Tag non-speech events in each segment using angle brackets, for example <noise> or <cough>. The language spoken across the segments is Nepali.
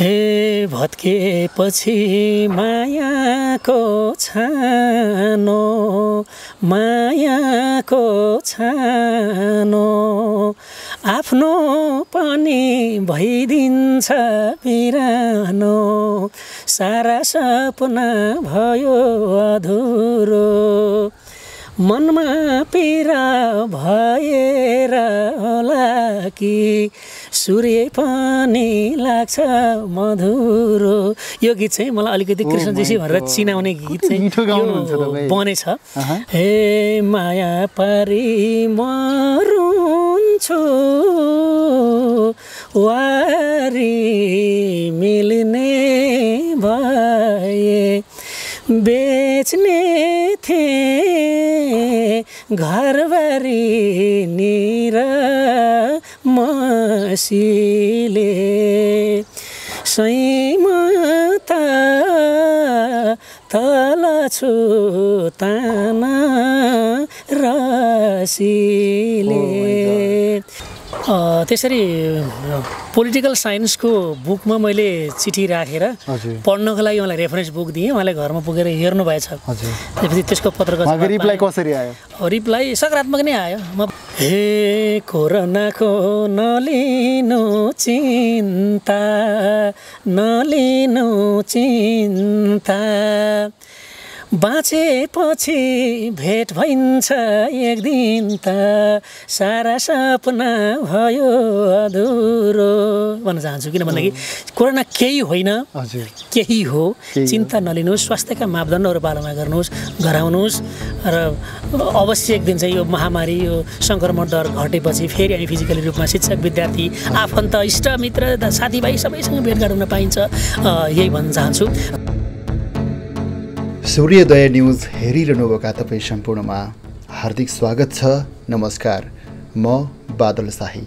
हे भत्किएपछि मायाको छानो मायाको छानो। आफ्नो पनि भइदिन्छ बिरानो सारा सपना भयो अधुरो। मनमा पीडा भएर होला कि सूर्य पनि लाग्छ मधुरो। यो गीत चाहिँ मलाई अलिकति कृष्णजीसी भनेर चिनाउने गीत चाहिँ। बनेछ। हे माया पारी मरुन्छु। वारी मिल्ने भए बेच्ने थिएँ। घरबारी निर मसीले सैमत तल छु ताना त्यसरी पोलिटिकल साइन्सको बुकमा मैले चिठी राखेर पढ्नको लागि उहाँलाई रेफरेन्स बुक दिएँ। उहाँले घरमा पुगेर हेर्नु भएछ। त्यसपछि त्यसको पत्रको जवाब रिप्लाई। कसरी आयो? रिप्लाई सकारात्मक नै आयो। म हे कोरोनाको नलिनु चिन्ता नलिनु चिन्ता। बाँचेपछि भेट भइन्छ एक दिन त। सारा सपना भयो अधुरो। भन्न चाहन्छु किन भन्दाखेरि कोरोना केही होइन केही हो। चिन्ता नलिनुहोस् स्वास्थ्यका मापदण्डहरू पालना गर्नुहोस् गराउनुहोस् र अवश्य एक दिन चाहिँ यो महामारी यो सङ्क्रमण दर घटेपछि फेरि हामी फिजिकली रूपमा शिक्षक विद्यार्थी आफन्त इष्टमित्र साथीभाइ सबैसँग भेटघाट हुन पाइन्छ। यही भन्न चाहन्छु। सूर्योदय न्युज हेरिरहनुभएका तपाईँ सम्पूर्णमा हार्दिक स्वागत छ। नमस्कार म बादल शाही।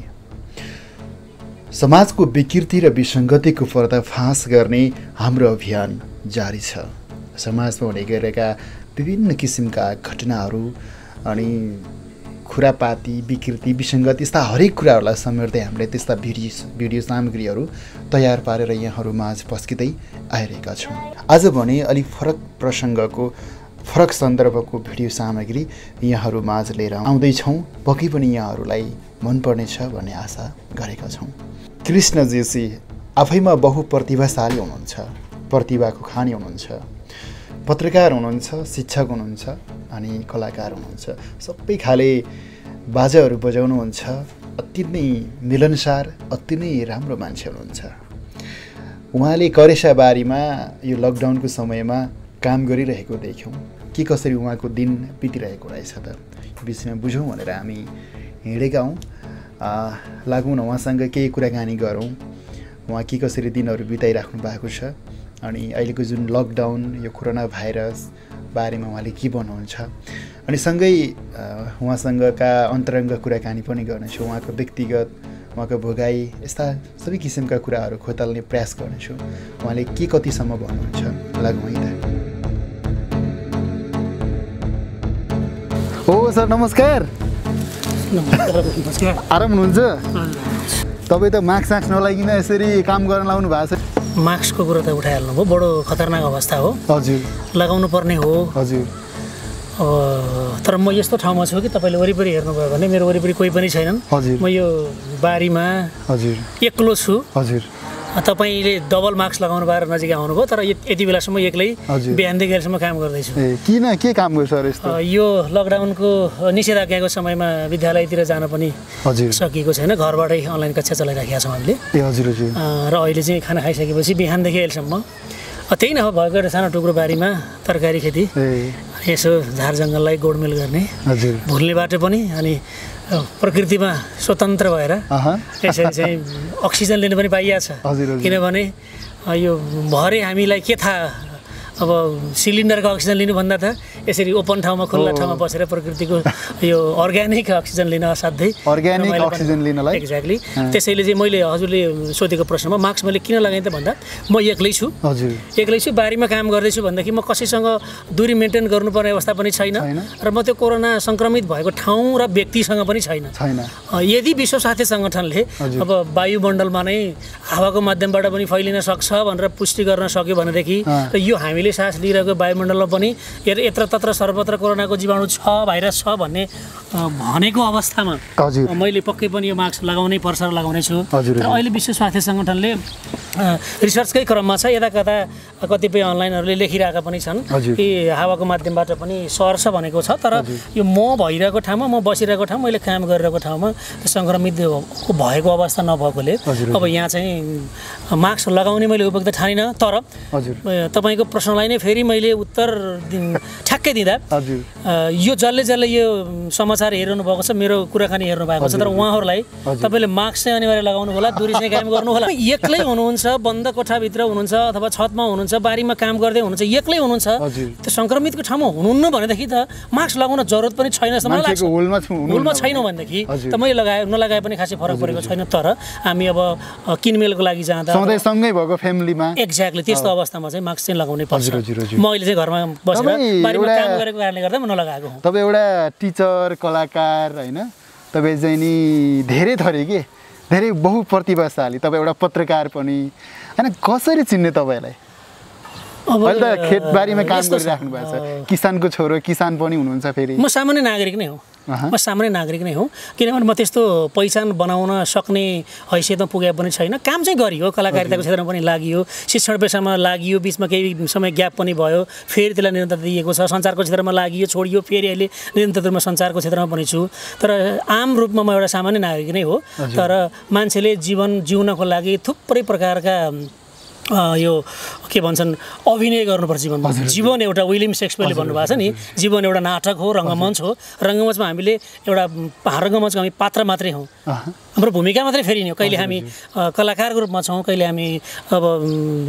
समाजको विकृति र विसङ्गतिको पर्दाफास गर्ने हाम्रो अभियान जारी छ। समाजमा हुने गरेका विभिन्न किसिमका घटनाहरू अनि खुरापाती विकृति विसङ्गति यस्ता हरेक कुराहरूलाई समेट्दै हामीले त्यस्ता भिडियो भिडियो सामग्रीहरू तयार पारेर यहाँहरू माझ पस्किँदै आइरहेका छौँ। आज भने अलिक फरक प्रसङ्गको फरक सन्दर्भको भिडियो सामग्री यहाँहरू माझ लिएर आउँदैछौँ। पक्कै पनि यहाँहरूलाई मनपर्नेछ भन्ने आशा गरेका छौँ। कृष्ण जोशी आफैमा बहुप्रतिभाशाली हुनुहुन्छ प्रतिभाको खानी हुनुहुन्छ पत्रकार हुनुहुन्छ शिक्षक हुनुहुन्छ अनि कलाकार हुनुहुन्छ। सबै खाले बाजाहरू बजाउनुहुन्छ अति नै मिलनसार अति नै राम्रो मान्छे हुनुहुन्छ। उहाँले करेसाबारीमा यो लकडाउनको समयमा काम गरिरहेको देख्यौँ। के कसरी उहाँको दिन बितिरहेको रहेछ त? विषयमा बुझौँ भनेर हामी हिँडेका हौँ। लागौँ न उहाँसँग केही कुराकानी गरौँ। उहाँ के कसरी दिनहरू बिताइराख्नु भएको छ? अनि अहिलेको जुन लकडाउन यो कोरोना भाइरस बारेमा उहाँले के भन्नुहुन्छ? अनि सँगै उहाँसँगका अन्तरङ्ग कुराकानी पनि गर्नेछु। उहाँको व्यक्तिगत उहाँको भोगाई यस्ता सबै किसिमका कुराहरू खोताल्ने प्रयास गर्नेछु। उहाँले के कतिसम्म भन्नुहुन्छ? है सर नमस्कार। नमस्कार आराम हुनुहुन्छ? तपाईँ त मास्क साक्स नलागिकन यसरी काम गर्न लाउनु भएको छ। मास्कको कुरो त उठाइहाल्नु भयो। बडो खतरनाक अवस्था हो। हजुर। लगाउनु पर्ने हो। हजुर। तर म यस्तो ठाउँमा छु कि तपाईँले वरिपरि हेर्नुभयो भने मेरो वरिपरि कोही पनि छैनन्। म यो बारीमा हजुर। एक्लो छु। हजुर। तपाईँले डबल मास्क लगाउनु भएर नजिक आउनुभयो तर यत- बेलासम्म एक्लै। बिहानदेखि अहिलेसम्म काम गर्दैछु। किन के काम गर्छ यस्तो? यो लकडाउनको निषेधाज्ञाको समयमा विद्यालयतिर जान पनि हजुर। सकिएको छैन। घरबाटै अनलाइन कक्षा चलाइराखेका छौँ हामीले। र अहिले चाहिँ खाना खाइसकेपछि बिहानदेखि अहिलेसम्म त्यही न हो। भएको एउटा सानो टुक्रो बारीमा तरकारी खेती। यसो झार जङ्गललाई गोडमेल गर्ने भुल्ने बाटो पनि अनि प्रकृतिमा स्वतन्त्र भएर यसरी चाहिँ अक्सिजन लिनु पनि पाइएको छ। किनभने यो भरे हामीलाई के थाहा अब सिलिन्डरको अक्सिजन लिनुभन्दा त यसरी ओपन ठाउँमा खुल्ला ठाउँमा बसेर प्रकृतिको यो अर्ग्यानिक अक्सिजन लिन असाध्यै अक्सिजन लिनलाई? एक्ज्याक्टली त्यसैले चाहिँ मैले हजुरले सोधेको प्रश्नमा मास्क मैले किन लगाएँ त भन्दा म एक्लै छु। हजुर। एक्लै छु बारीमा काम गर्दैछु भनेदेखि म कसैसँग दूरी मेन्टेन गर्नुपर्ने अवस्था पनि छैन। र म त्यो कोरोना सङ्क्रमित भएको ठाउँ र व्यक्तिसँग पनि छैन। छैन। यदि विश्व स्वास्थ्य सङ्गठनले। अब वायुमण्डलमा नै हावाको माध्यमबाट पनि फैलिन सक्छ भनेर पुष्टि गर्न सक्यो भनेदेखि। र यो हामीले सास लिइरहेको वायुमण्डलमा पनि यत्र तत्र सर्वत्र कोरोनाको जीवाणु छ भाइरस छ भन्ने भनेको अवस्थामा मैले पक्कै पनि यो मास्क लगाउनै पर्छ र लगाउने छु। तर। अहिले विश्व स्वास्थ्य सङ्गठनले रिसर्चकै क्रममा छ यता कता कतिपय अनलाइनहरूले लेखिरहेका पनि छन्। कि हावाको माध्यमबाट पनि सर्छ भनेको छ। तर यो म भइरहेको ठाउँमा म बसिरहेको ठाउँ मैले काम गरिरहेको ठाउँमा सङ्क्रमित भएको अवस्था नभएकोले अब यहाँ चाहिँ मास्क लगाउने मैले उपयुक्त ठानिनँ। तर तपाईँको प्रश्नलाई नै फेरि मैले उत्तर ठ्याक्कै दिँदा। यो जसले जसले यो समाचार हेरिरहनु भएको छ मेरो कुराकानी हेर्नु भएको छ तर उहाँहरूलाई तपाईँले मास्क चाहिँ अनिवार्य लगाउनु होला दुरी चाहिँ कायम गर्नु होला। <laughs> एक्लै हुनुहुन्छ बन्द कोठाभित्र हुनुहुन्छ अथवा छतमा हुनुहुन्छ बारीमा काम गर्दै हुनुहुन्छ एक्लै हुनुहुन्छ। त्यो सङ्क्रमितको ठाउँमा हुनुहुन्न भनेदेखि त मास्क लगाउन जरुरत पनि छैन जस्तो मलाई लाग्छ। होलमा। छैनौँ भनेदेखि। त मैले लगाए नलगाए पनि खासै फरक परेको छैन। तर हामी अब किनमेलको लागि जाँदा सँगै भएको फ्यामिलीमा। एक्ज्याक्टली त्यस्तो अवस्थामा चाहिँ मास्क चाहिँ लगाउनै पर्छ। हजुर, हजुर, हजुर। म अहिले चाहिँ घरमा बसेर तपाईँ बारीमा एउटा- काम गरेको कारणले गर्दा म नलगाएको हुँ। तपाईँ एउटा टिचर कलाकार होइन? तपाईँ चाहिँ नि धेरै थरी के? धेरै बहुप्रतिभाशाली। तपाईँ एउटा पत्रकार पनि। होइन कसरी चिन्ने तपाईँलाई? अब अहिले त खेतबारीमा काम गरिराख्नु भएको छ। किसानको छोरो किसान पनि हुनुहुन्छ फेरि। म सामान्य नागरिक नै हो। म सामान्य नागरिक नै हो। किनभने म त्यस्तो पहिचान बनाउन सक्ने हैसियतमा पुगे पनि छैन। काम चाहिँ गरियो कलाकारिताको क्षेत्रमा पनि लागियो। शिक्षण पेसामा लागियो बिचमा केही समय ग्याप पनि भयो। फेरि त्यसलाई निरन्तरता दिएको छ। सञ्चारको क्षेत्रमा लागियो छोडियो फेरि अहिले निरन्तर रूपमा सञ्चारको क्षेत्रमा पनि छु। तर आम रूपमा म एउटा सामान्य नागरिक नै हो। तर मान्छेले जीवन जिउनको लागि थुप्रै प्रकारका यो के भन्छन् अभिनय गर्नुपर्छ जीवनमा जीवन एउटा विलियम सेक्सपियरले भन्नुभएको छ नि जीवन एउटा नाटक हो रङ्गमञ्च हो। रङ्गमञ्चमा हामीले एउटा रङ्गमञ्चको हामी पात्र मात्रै हौँ। हाम्रो भूमिका मात्रै फेरिने हो। कहिले हामी कलाकारको रूपमा छौँ कहिले हामी अब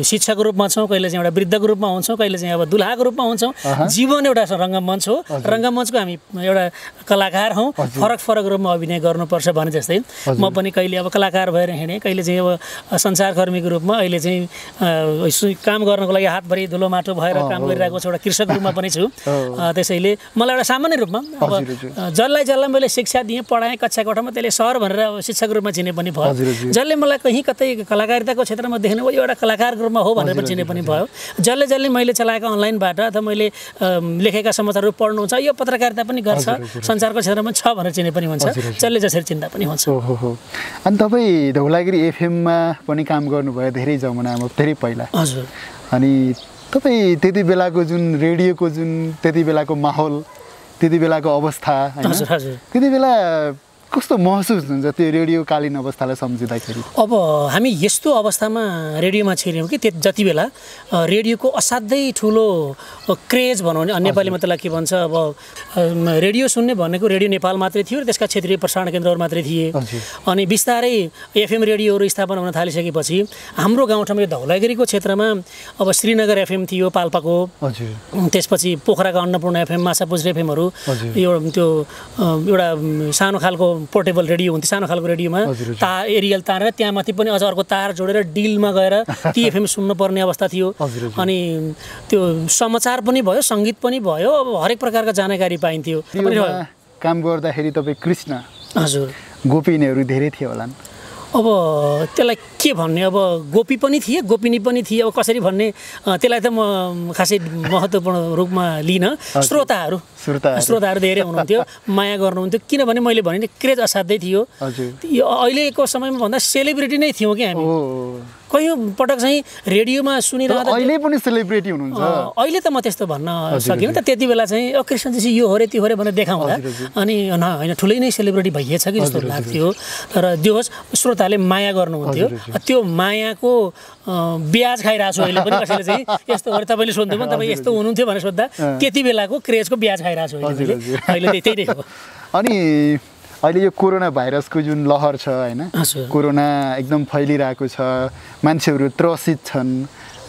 शिक्षकको रूपमा छौँ कहिले चाहिँ एउटा वृद्धको रूपमा हुन्छौँ कहिले चाहिँ अब दुल्हाको रूपमा हुन्छौँ। जीवन एउटा रङ्गमञ्च हो। रङ्गमञ्चको हामी एउटा कलाकार हौँ। फरक फरक रूपमा अभिनय गर्नुपर्छ भने जस्तै। म पनि कहिले अब कलाकार भएर हिँडेँ कहिले चाहिँ अब सञ्चारकर्मीको रूपमा अहिले चाहिँ काम गर्नको लागि हातभरि धुलो माटो भएर काम गरिरहेको छु एउटा कृषक रूपमा पनि छु। <laughs> त्यसैले मलाई एउटा सामान्य रूपमा अब जसलाई जसलाई मैले शिक्षा दिएँ पढाएँ कक्षा कोठामा त्यसले सर भनेर अब शिक्षक रूपमा चिने पनि भयो। जसले मलाई कहीँ कतै कलाकारिताको क्षेत्रमा देख्नु भयो यो एउटा कलाकारको रूपमा हो भनेर पनि चिने पनि भयो। जसले जसले मैले चलाएको अनलाइनबाट अथवा मैले लेखेका समाचारहरू पढ्नुहुन्छ यो पत्रकारिता पनि गर्छ सञ्चारको क्षेत्रमा छ भनेर चिने पनि हुन्छ जसले जसरी चिन्ता पनि हुन्छ। हो अनि तपाईँ धौलागिरी एफएममा पनि काम गर्नुभयो धेरै जमानामा धेरै पहिला। हजुर। अनि तपाईँ त्यति बेलाको जुन रेडियोको जुन त्यति बेलाको माहौल त्यति बेलाको अवस्था होइन? त्यति बेला कस्तो महसुस हुन्छ त्यो रेडियोकालीन अवस्थालाई सम्झिँदाखेरि? अब हामी यस्तो अवस्थामा रेडियोमा छिर्यौँ कि त्यो जति बेला रेडियोको असाध्यै ठुलो क्रेज भनौँ भने नेपालीमा त्यसलाई के भन्छ अब रेडियो सुन्ने भनेको रेडियो नेपाल मात्रै थियो र त्यसका क्षेत्रीय प्रसारण केन्द्रहरू मात्रै थिए। अनि बिस्तारै एफएम रेडियोहरू स्थापना हुन थालिसकेपछि हाम्रो गाउँठाउँमा यो धौलागिरीको क्षेत्रमा अब श्रीनगर एफएम थियो पाल्पाको। त्यसपछि पोखराको अन्नपूर्ण एफएम माछापुज एफएमहरू। यो त्यो एउटा सानो खालको पोर्टेबल रेडियो हुन्थ्यो सानो खालको रेडियोमा। तार एरियल तारेर त्यहाँ माथि पनि अझ अर्को तार जोडेर डिलमा गएर <laughs> ती एफएम सुन्नुपर्ने अवस्था थियो। अनि त्यो समाचार पनि भयो सङ्गीत पनि भयो अब हरेक प्रकारका जानकारी पाइन्थ्यो। काम गर्दाखेरि तपाईँ कृष्ण हजुर। गोपिनीहरू धेरै थियो होला अब त्यसलाई के भन्ने अब गोपी पनि थिए गोपिनी पनि थिए अब कसरी भन्ने त्यसलाई त म खासै महत्त्वपूर्ण रूपमा लिन श्रोताहरू श्रोताहरू। धेरै हुनुहुन्थ्यो माया गर्नुहुन्थ्यो किनभने मैले भने नि क्रेज असाध्यै थियो। यो अहिलेको समयमा भन्दा सेलिब्रिटी नै थियौँ कि हामी। कयौँ पटक चाहिँ रेडियोमा सुनिरहँदा अहिले पनि सेलिब्रेटी हुनुहुन्छ। अहिले त म त्यस्तो भन्न सकिनँ त त्यति बेला चाहिँ अ कृष्णजी यो हो रे त्यो हो रे भनेर देखाउँदा। अनि न होइन ठुलै नै सेलिब्रिटी भइएछ कि जस्तो लाग्थ्यो। तर त्यो होस् श्रोताले माया गर्नुहुन्थ्यो। त्यो मायाको ब्याज खाइरहेको छु अहिले पनि कसैले चाहिँ। यस्तो गरेर तपाईँले सोध्नु भयो तपाईँ यस्तो हुनुहुन्थ्यो भनेर सोद्धा त्यति बेलाको क्रेजको ब्याज खाइरहेको छु अहिले त्यही- नै हो। अनि अहिले यो कोरोना भाइरसको जुन लहर छ होइन। कोरोना एकदम फैलिरहेको छ मान्छेहरू त्रसित छन्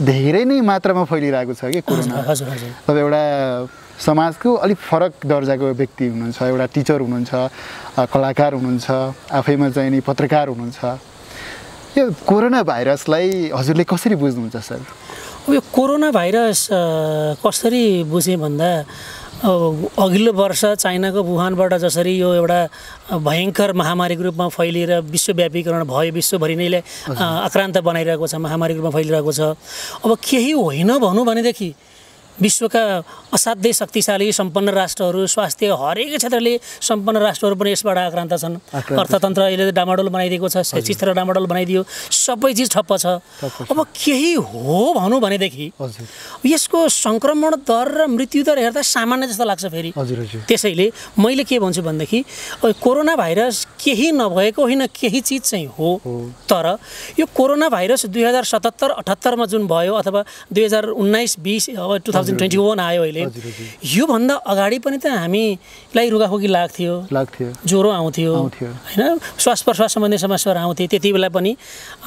धेरै नै मात्रामा फैलिरहेको छ कि कोरोना। तपाईँ एउटा समाजको अलिक फरक दर्जाको व्यक्ति हुनुहुन्छ एउटा टिचर हुनुहुन्छ कलाकार हुनुहुन्छ आफैमा चाहिँ नि पत्रकार हुनुहुन्छ। यो कोरोना भाइरसलाई हजुरले कसरी बुझ्नुहुन्छ सर? अब यो कोरोना भाइरस कसरी बुझेँ भन्दा अब अघिल्लो वर्ष चाइनाको वुहानबाट जसरी यो एउटा भयङ्कर महामारीको रूपमा फैलिएर विश्वव्यापीकरण भयो विश्वभरि नै यसले आक्रान्त बनाइरहेको छ महामारीको रूपमा फैलिरहेको छ। अब केही होइन भनौँ भनेदेखि विश्वका असाध्यै शक्तिशाली सम्पन्न राष्ट्रहरू स्वास्थ्य हरेक क्षेत्रले सम्पन्न राष्ट्रहरू पनि यसबाट आक्रान्त छन्। अर्थतन्त्र अहिले डामाडोल बनाइदिएको छ शैक्षिक क्षेत्र डामाडोल बनाइदियो सबै चिज ठप्प छ। अब केही हो भनौँ भनेदेखि यसको सङ्क्रमण दर र मृत्यु दर हेर्दा सामान्य जस्तो लाग्छ फेरि। त्यसैले मैले के भन्छु भनेदेखि कोरोना भाइरस केही नभएको होइन केही चिज चाहिँ हो। हो। तर यो कोरोना भाइरस दुई हजार सतहत्तर अठहत्तरमा जुन भयो अथवा दुई हजार उन्नाइस बिस अब टु थाउजन्ड ट्वेन्टी वान आयो अहिले। योभन्दा अगाडि पनि त हामीलाई रुगाखोकी लाग्थ्यो। लाग्थ्यो। ज्वरो आउँथ्यो। होइन? श्वास प्रश्वास सम्बन्धी समस्याहरू आउँथे त्यति बेला पनि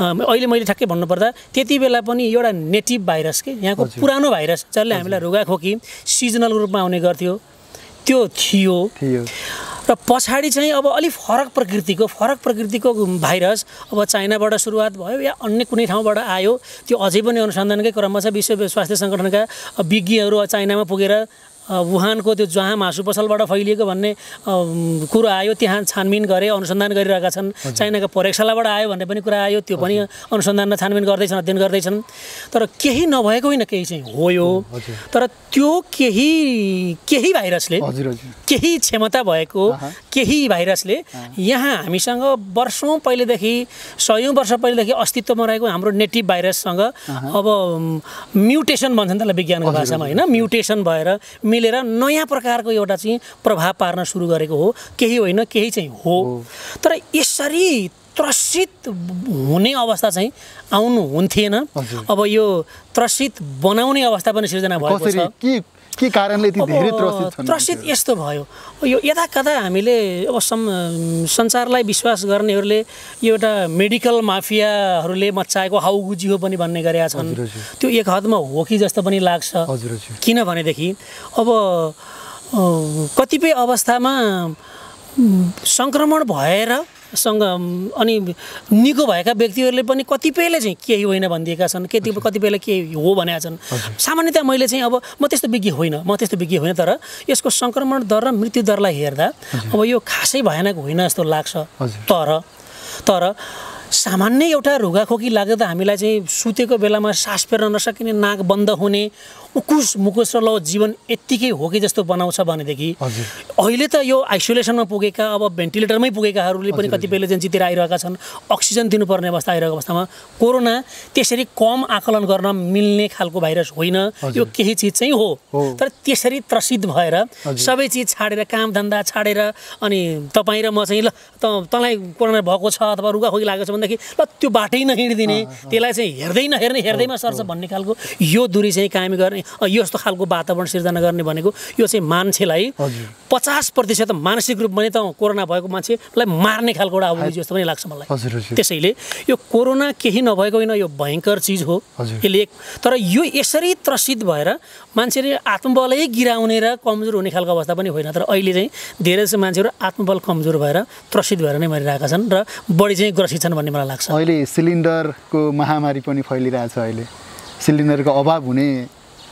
अहिले मैले ठ्याक्कै भन्नुपर्दा त्यति बेला पनि एउटा नेटिभ भाइरस के? यहाँको। पुरानो भाइरस जसले हामीलाई रुगाखोकी सिजनल रूपमा आउने गर्थ्यो। त्यो थियो। र पछाडि चाहिँ अब अलिक फरक प्रकृतिको फरक प्रकृतिको भाइरस अब चाइनाबाट सुरुवात भयो या अन्य कुनै ठाउँबाट आयो त्यो अझै पनि अनुसन्धानकै क्रममा छ। विश्व स्वास्थ्य सङ्गठनका विज्ञहरू चाइनामा पुगेर वुहानको त्यो जहाँ मासु पसलबाट फैलिएको भन्ने कुरो आयो त्यहाँ छानबिन गरे अनुसन्धान गरिरहेका छन्। चाइनाको प्रयोगशालाबाट आयो भन्ने पनि कुरा आयो त्यो पनि अनुसन्धान र छानबिन गर्दैछन् अध्ययन गर्दैछन्। तर केही नभएको होइन केही चाहिँ हो यो। तर त्यो केही केही भाइरसले केही क्षमता भएको। केही भाइरसले यहाँ हामीसँग वर्षौँ पहिलेदेखि सयौँ वर्ष पहिलेदेखि अस्तित्वमा रहेको हाम्रो नेटिभ भाइरससँग अब म्युटेसन भन्छ नि त्यसलाई विज्ञानको भाषामा होइन? म्युटेसन भएर मिलेर नयाँ प्रकारको एउटा चाहिँ प्रभाव पार्न सुरु गरेको हो। केही होइन केही चाहिँ हो। तर यसरी त्रसित हुने अवस्था चाहिँ आउनु हुन्थेन। अब यो त्रसित बनाउने अवस्था पनि सिर्जना भएको छ। के कारणले यति धेरै त्रसित छन्? त्रसित यस्तो भयो। यो यता कता हामीले अब सं संसारलाई विश्वास गर्नेहरूले यो एउटा मेडिकल माफियाहरूले मचाएको हाउगुजी हो पनि भन्ने गरेका छन्। त्यो एक हदमा हो कि जस्तो पनि लाग्छ। किनभनेदेखि अब कतिपय अवस्थामा सङ्क्रमण भएर सँग अनि निको भएका व्यक्तिहरूले पनि कतिपयले चाहिँ केही होइन भनिदिएका छन् कति कतिपयले केही हो भनेका छन्। सामान्यतया मैले चाहिँ अब म त्यस्तो विज्ञ होइन म त्यस्तो विज्ञ होइन तर यसको सङ्क्रमण दर र मृत्यु दरलाई हेर्दा अब यो खासै भयानक होइन जस्तो लाग्छ। तर तर सामान्य एउटा रुगाखोकी लाग्दा हामीलाई चाहिँ सुतेको बेलामा सास फेर्न नसकिने नाक बन्द हुने उकुस मुकुस र ल जीवन यत्तिकै हो कि जस्तो बनाउँछ भनेदेखि। अहिले त यो आइसोलेसनमा पुगेका अब भेन्टिलेटरमै पुगेकाहरूले पनि कतिपयले जितेर आइरहेका छन् अक्सिजन दिनुपर्ने अवस्था आइरहेको अवस्थामा। कोरोना त्यसरी कम आकलन गर्न मिल्ने खालको भाइरस होइन यो केही चिज चाहिँ हो। तर त्यसरी त्रसित भएर सबै चिज छाडेर काम धन्दा छाडेर अनि तपाईँ र म चाहिँ ल तँलाई कोरोना भएको छ अथवा रुगाखोकी लागेको छ भनेदेखि ल त्यो बाटै नहिँडिदिने। त्यसलाई चाहिँ हेर्दै नहेर्ने हेर्दैमा सर्छ भन्ने खालको यो दूरी चाहिँ कायम गर्ने यो यस्तो खालको वातावरण सिर्जना गर्ने भनेको यो चाहिँ मान्छेलाई। पचास प्रतिशत मानसिक रूपमा नै त कोरोना भएको मान्छेलाई मार्ने खालको एउटा जस्तो पनि लाग्छ मलाई। त्यसैले यो कोरोना केही नभएको होइन यो भयङ्कर चिज हो। यसले एक तर यो यसरी त्रसित भएर मान्छेले आत्मबलै गिराउने र कमजोर हुने खालको अवस्था पनि होइन। तर अहिले चाहिँ धेरै जस्तो मान्छेहरू आत्मबल कमजोर भएर त्रसित भएर नै मरिरहेका छन् र बढी चाहिँ ग्रसित छन् भन्ने मलाई लाग्छ। अहिले सिलिन्डरको महामारी पनि फैलिरहेछ अहिले। सिलिन्डरको अभाव हुने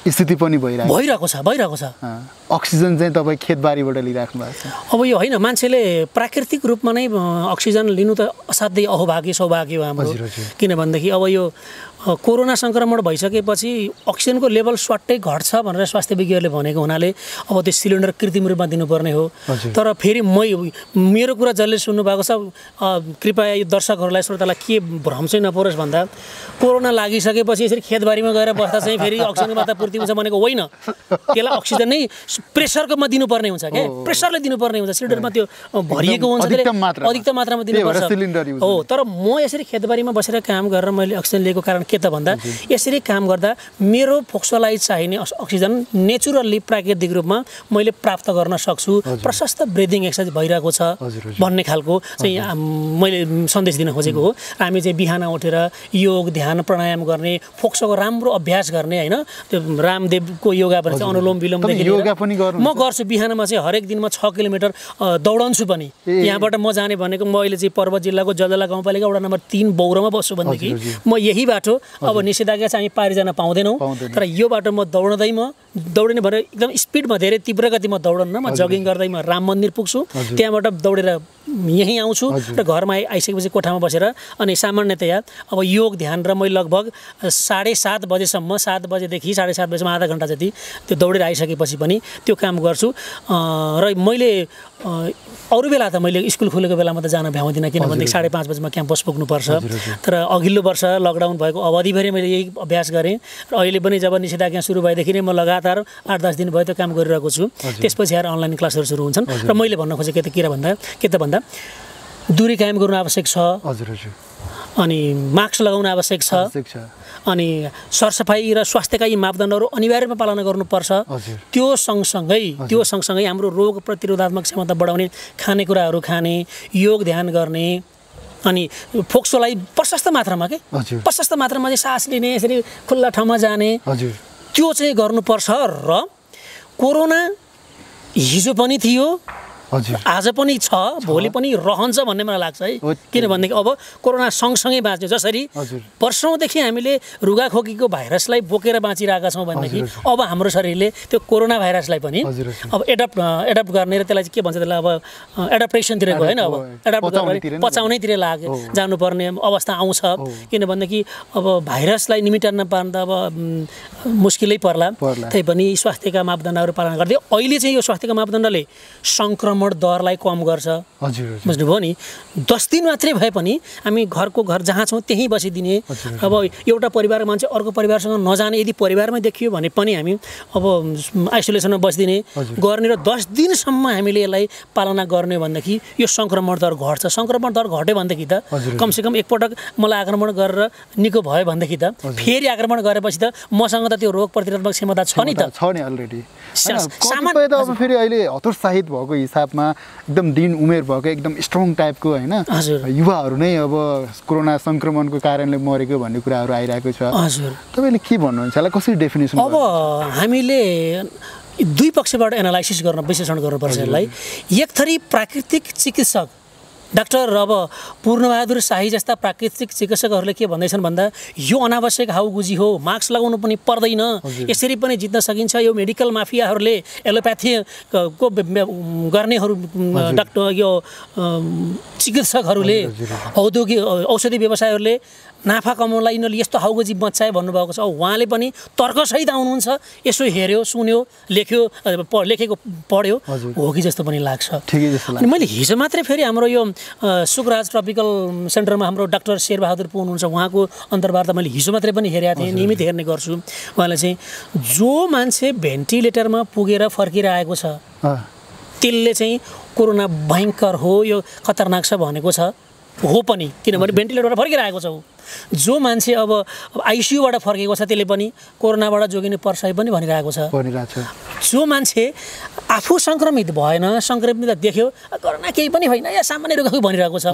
स्थिति पनि भइरहेको भइरहेको छ भइरहेको छ। अक्सिजन चाहिँ तपाईँ खेतबारीबाट लिइराख्नु भएको छ। अब यो होइन मान्छेले प्राकृतिक रूपमा नै अक्सिजन लिनु त असाध्यै अहोभाग्य सौभाग्य हो हाम्रो। किनभनेदेखि अब यो कोरोना सङ्क्रमण भइसकेपछि अक्सिजनको लेभल स्वाट्टै घट्छ भनेर स्वास्थ्य विज्ञहरूले भनेको हुनाले अब त्यो सिलिन्डर कृत्रिम रूपमा दिनुपर्ने हो। तर फेरि मै मेरो कुरा जसले सुन्नुभएको छ कृपया यो दर्शकहरूलाई श्रोतालाई के भ्रम चाहिँ नपरोस् भन्दा कोरोना लागिसकेपछि यसरी खेतबारीमा गएर बस्दा चाहिँ फेरि अक्सिजनको मात्रा पूर्ति हुन्छ भनेको होइन। त्यसलाई अक्सिजन नै प्रेसरकोमा दिनुपर्ने हुन्छ क्या। प्रेसरले दिनुपर्ने हुन्छ सिलिन्डरमा त्यो भरिएको हुन्छ अधिकतम मात्रामा। दिनुपर्छ। हो तर म यसरी खेतबारीमा बसेर काम गरेर मैले अक्सिजन लिएको कारण के त भन्दा यसरी काम गर्दा मेरो फोक्सोलाई चाहिने अक्सिजन नेचुरल्ली प्राकृतिक रूपमा मैले प्राप्त गर्न सक्छु। प्रशस्त ब्रिदिङ एक्सर्साइज भइरहेको छ। भन्ने खालको चाहिँ मैले सन्देश दिन खोजेको हो। हामी चाहिँ बिहान उठेर योग ध्यान प्राणायाम गर्ने फोक्सोको राम्रो अभ्यास गर्ने होइन? त्यो रामदेवको योगा भने चाहिँ अनुलोम विलोमदेखि? म गर्छु। बिहानमा चाहिँ हरेक दिन म छ किलोमिटर दौडन्छु पनि। यहाँबाट म जाने भनेको म अहिले चाहिँ पर्वत जिल्लाको जलला गाउँपालिका वडा नम्बर तिन बौरमा बस्छु भनेदेखि म यही बाटो अब निषेधाज्ञा चाहिँ हामी पारि जान पाउँदैनौँ पाउँदैनौँ। तर यो बाटो म दौडँदै म दौडिने भनेर एकदम स्पिडमा धेरै तीव्र गतिमा दौडन्न म जगिङ गर्दै म राम मन्दिर पुग्छु। त्यहाँबाट दौडेर यहीँ आउँछु र घरमा आइ आइसकेपछि कोठामा बसेर अनि सामान्यतया अब योग ध्यान र मैले लगभग साढे सात बजेसम्म सात बजेदेखि साढे सात बजेसम्म आधा घन्टा जति त्यो दौडेर आइसकेपछि पनि त्यो काम गर्छु। र मैले अरू बेला त मैले स्कुल खुलेको बेलामा त जान भ्याउँदिनँ किनभनेदेखि साढे पाँच बजीमा क्याम्पस पुग्नुपर्छ। तर अघिल्लो वर्ष लकडाउन भएको अवधिभरि मैले यही अभ्यास गरेँ। र अहिले पनि जब निषेधाज्ञा सुरु भएदेखि नै म लगातार आठ दस दिन भयो त्यो काम गरिरहेको छु। त्यसपछि आएर अनलाइन क्लासहरू सुरु हुन्छन्। र मैले भन्न खोजेँ के त के र भन्दा के त भन्दा दूरी कायम गर्नु आवश्यक छ। हजुर हजुर। अनि मास्क लगाउनु आवश्यक छ। अनि सरसफाइ र स्वास्थ्यका यी मापदण्डहरू अनिवार्य रूपमा पालना गर्नुपर्छ। त्यो सँगसँगै त्यो सँगसँगै हाम्रो रोग प्रतिरोधात्मक क्षमता बढाउने खानेकुराहरू खाने योग ध्यान गर्ने अनि फोक्सोलाई प्रशस्त मात्रामा के। प्रशस्त मात्रामा चाहिँ सास लिने यसरी खुल्ला ठाउँमा जाने। हजुर। त्यो चाहिँ गर्नुपर्छ र कोरोना हिजो पनि थियो हजुर। आज पनि छ भोलि पनि रहन्छ भन्ने मलाई लाग्छ है। किनभनेदेखि अब कोरोना सँगसँगै बाँच्यो जसरी। वर्षौँदेखि हामीले रुगाखोकीको भाइरसलाई बोकेर बाँचिरहेका छौँ भनेदेखि अब हाम्रो शरीरले त्यो कोरोना भाइरसलाई पनि। अब एडप्ट एडप्ट गर्ने र त्यसलाई चाहिँ के भन्छ त्यसलाई अब एडप्टेसनतिर गयो होइन अब एडप्ट पचाउनेतिर लाग्यो। जानुपर्ने अवस्था आउँछ। किनभनेदेखि अब भाइरसलाई निमिटन पार्दा अब उम्, मुस्किलै पर्ला। त्यही पनि स्वास्थ्यका मापदण्डहरू पालना गर्दै अहिले चाहिँ यो स्वास्थ्यका मापदण्डले सङ्क्रमण दरलाई कम गर्छ। हजुर बुझ्नुभयो नि? दस दिन मात्रै भए पनि हामी घरको घर जहाँ छौँ त्यहीँ बसिदिने। अब एउटा परिवारको मान्छे अर्को परिवारसँग नजाने यदि परिवारमै देखियो भने पनि हामी अब आइसोलेसनमा बसिदिने। गर्ने र दस दिनसम्म हामीले यसलाई पालना गर्ने भनेदेखि यो सङ्क्रमण दर घट्छ। सङ्क्रमण दर घट्यो भनेदेखि त। कमसेकम एकपटक मलाई आक्रमण गरेर निको भयो भनेदेखि त फेरि आक्रमण गरेपछि त मसँग त त्यो रोग प्रतिरोधक क्षमता छ नि त। छ नि अलरेडी सा- सामान- कतिपय त अब फेरि अहिले हतोत्साहित भएको हिसाबमा एकदम दिन उमेर भएको एकदम स्ट्रङ टाइपको होइन। युवाहरू नै अब कोरोना सङ्क्रमणको कारणले मरेको भन्ने कुराहरू आइरहेको छ। हजुर। तपाईँले के भन्नुहुन्छ? यसलाई कसरी डेफिनेसन अब हामीले दुई पक्षबाट एनालाइसिस गर्न विश्लेषण गर्नुपर्छ यसलाई। एक थरी प्राकृतिक चिकित्सक डाक्टर अब पूर्णबहादुर शाही जस्ता प्राकृतिक चिकित्सकहरूले के भन्दैछन् भन्दा यो अनावश्यक हाउगुजी हो मास्क लगाउनु पनि पर्दैन। यसरी पनि जित्न सकिन्छ यो मेडिकल माफियाहरूले एलोप्याथी को गर्नेहरू डाक्टर यो चिकित्सकहरूले औद्योगिक औषधि व्यवसायहरूले नाफा कमाउनलाई यिनीहरूले यस्तो हाउगुजी बचाए भन्नुभएको छ। उहाँले पनि तर्कसहित आउनुहुन्छ यसो हेऱ्यो सुन्यो लेख्यो लेखेको पढ्यो। हो कि जस्तो पनि लाग्छ। अनि मैले हिजो मात्रै फेरि हाम्रो यो सुखराज ट्रपिकल सेन्टरमा हाम्रो डाक्टर शेरबहादुर पो हुनुहुन्छ। उहाँको अन्तर्वार्ता मैले हिजो मात्रै पनि हेरेको थिएँ। नियमित हेर्ने गर्छु। उहाँले चाहिँ जो मान्छे भेन्टिलेटरमा पुगेर फर्किरहेको छ अँ, त्यसले चाहिँ कोरोना भयङ्कर हो यो खतरनाक छ भनेको छ। हो पनि किनभने भेन्टिलेटरबाट फर्किरहेको छ ऊ। जो मान्छे अब आइसियुबाट फर्केको छ त्यसले पनि कोरोनाबाट जोगिनु पर्छ है पनि भनिरहेको छ। जो मान्छे आफू सङ्क्रमित भएन सङ्क्रमित देख्यो कोरोना केही पनि होइन या सामान्य रोग भनिरहेको छ।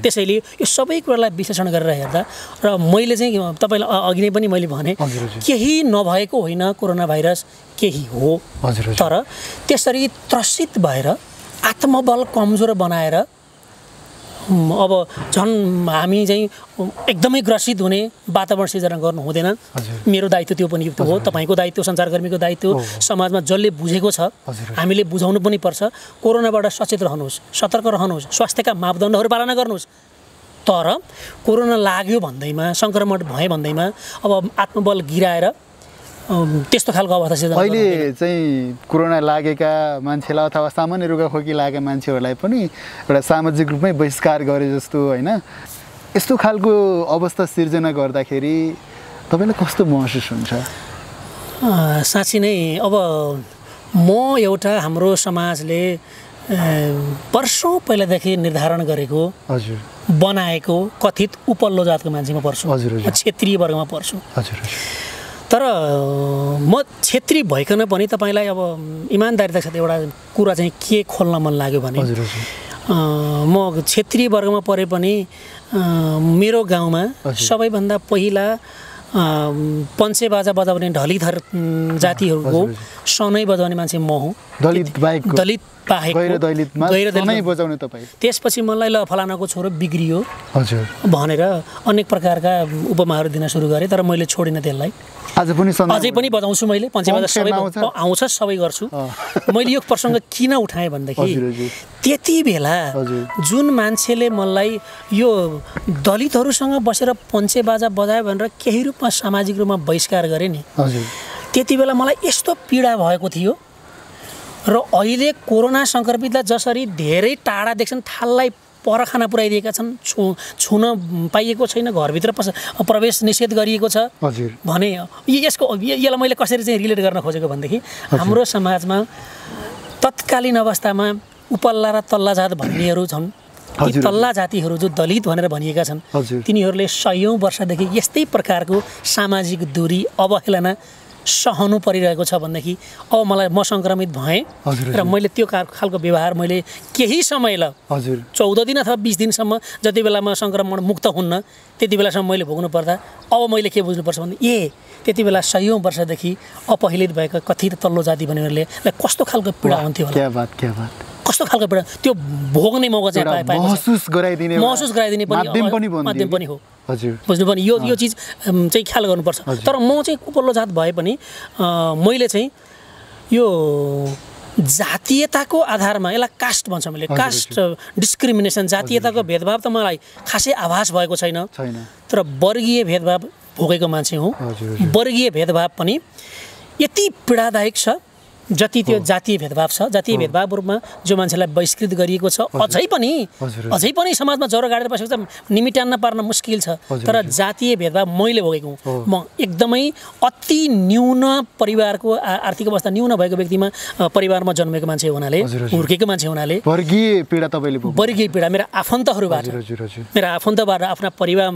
त्यसैले यो सबै कुरालाई विश्लेषण गरेर हेर्दा र मैले चाहिँ तपाईँलाई अघि नै पनि मैले भने। केही नभएको होइन कोरोना भाइरस केही हो। तर त्यसरी त्रसित भएर आत्मबल कमजोर बनाएर अब झन् हामी चाहिँ एकदमै ग्रसित हुने वातावरण सिर्जना गर्नु हुँदैन। मेरो दायित्व त्यो पनि हो तपाईँको दायित्व सञ्चारकर्मीको दायित्व समाजमा जसले बुझेको छ। हामीले बुझाउनु पनि पर्छ। कोरोनाबाट सचेत रहनुहोस् सतर्क रहनुहोस् स्वास्थ्यका मापदण्डहरू पालना गर्नुहोस्। तर कोरोना लाग्यो भन्दैमा सङ्क्रमण भए भन्दैमा अब आत्मबल गिराएर त्यस्तो खालको अवस्था। अहिले चाहिँ कोरोना लागेका मान्छेलाई अथवा सामान्य रुगाखोकी लागेका मान्छेहरूलाई पनि एउटा सामाजिक रूपमै बहिष्कार गरे जस्तो होइन। यस्तो खालको अवस्था सिर्जना गर्दाखेरि तपाईँलाई कस्तो महसुस हुन्छ? साँच्ची नै अब म एउटा हाम्रो समाजले वर्षौँ पहिलादेखि निर्धारण गरेको हजुर। बनाएको कथित उपल्लो जातको मान्छेमा पर्छु। हजुर। क्षेत्रीय वर्गमा पर्छु। हजुर। तर म क्षेत्री भइकन पनि तपाईँलाई अब इमान्दारिता साथ एउटा कुरा चाहिँ के खोल्न मन लाग्यो भने म क्षेत्रीय वर्गमा परे पनि मेरो गाउँमा। सबैभन्दा पहिला पञ्चे बाजा बजाउने उम्, जातिहरूको सनै बजाउने मान्छे म हुँ। दलित बाहेक दलित त्यसपछि मलाई ल फलानाको छोरो बिग्रियो। हजुर। भनेर अनेक प्रकारका उपमाहरू दिन सुरु गरेँ तर मैले छोडिनँ त्यसलाई। आज पनि अझै पनि बजाउँछु मैले सबै आउँछ? सबै गर्छु। मैले यो प्रसङ्ग किन उठाएँ भनेदेखि। त्यति बेला। जुन मान्छेले मलाई यो दलितहरूसँग बसेर पञ्चे बाजा बजायो भनेर केही रूपमा सामाजिक रूपमा बहिष्कार गरे नि त्यति बेला मलाई यस्तो पीडा भएको थियो। र अहिले कोरोना सङ्क्रमितलाई जसरी धेरै टाढा देख्छन् थाललाई पर खाना पुऱ्याइदिएका छन् छु छुन पाइएको छैन घरभित्र पस प्रवेश निषेध गरिएको छ हजुर भने य- यसको यसलाई मैले कसरी चाहिँ रिलेट गर्न खोजेको भनेदेखि हाम्रो समाजमा तत्कालीन अवस्थामा उपल्ला र तल्ला जात भन्नेहरू छन् ती। तल्ला जातिहरू जो दलित भनेर भनिएका छन्। तिनीहरूले सयौँ वर्षदेखि यस्तै प्रकारको सामाजिक दूरी अवहेलना सहनु परिरहेको छ भनेदेखि अब मलाई म सङ्क्रमित भएँ र मैले त्यो खालको व्यवहार मैले केही समयलाई हजुर। चौध दिन अथवा बिस दिनसम्म जति बेला म सङ्क्रमण मुक्त हुन्न त्यति बेलासम्म मैले भोग्नु पर्दा अब मैले के बुझ्नुपर्छ भने ए त्यति बेला सयौँ वर्षदेखि अपहिलित भएका कथित तल्लो जाति भनेरले लाई कस्तो खालको पीडा हुन्थ्यो होला? कस्तो खालको पीडा त्यो भोग्ने मौका चाहिँ एउटा महसुस गराइदिने एउटा महसुस गराइदिने पनि माध्यम पनि हो। हजुर। बुझ्नु पनि यो यो चिज चाहिँ ख्याल गर्नुपर्छ। तर म चाहिँ उपल्लो जात भए पनि मैले चाहिँ यो जातीयताको आधारमा यसलाई कास्ट भन्छ मैले कास्ट डिस्क्रिमिनेसन जातीयताको भेदभाव त मलाई खासै आभास भएको छैन। तर वर्गीय भेदभाव भोगेको मान्छे हुँ। वर्गीय भेदभाव पनि यति पीडादायक छ जति त्यो जातीय भेदभाव छ जातीय भेदभाव रूपमा जो मान्छेलाई बहिष्कृत गरिएको छ अझै पनि। अझै पनि समाजमा ज्वरो गाडेर बसेको छ निमिटान्न पार्न मुस्किल छ तर। जातीय भेदभाव मैले भोगेको हो। म एकदमै अति न्यून परिवारको आर्थिक अवस्था न्यून भएको व्यक्तिमा परिवारमा जन्मेको मान्छे हुनाले। हुर्केको मान्छे हुनाले वर्गीय पीडा तपाईँले वर्गीय पीडा मेरा आफन्तहरूबाट मेरा आफन्तबाट आफ्ना परिवार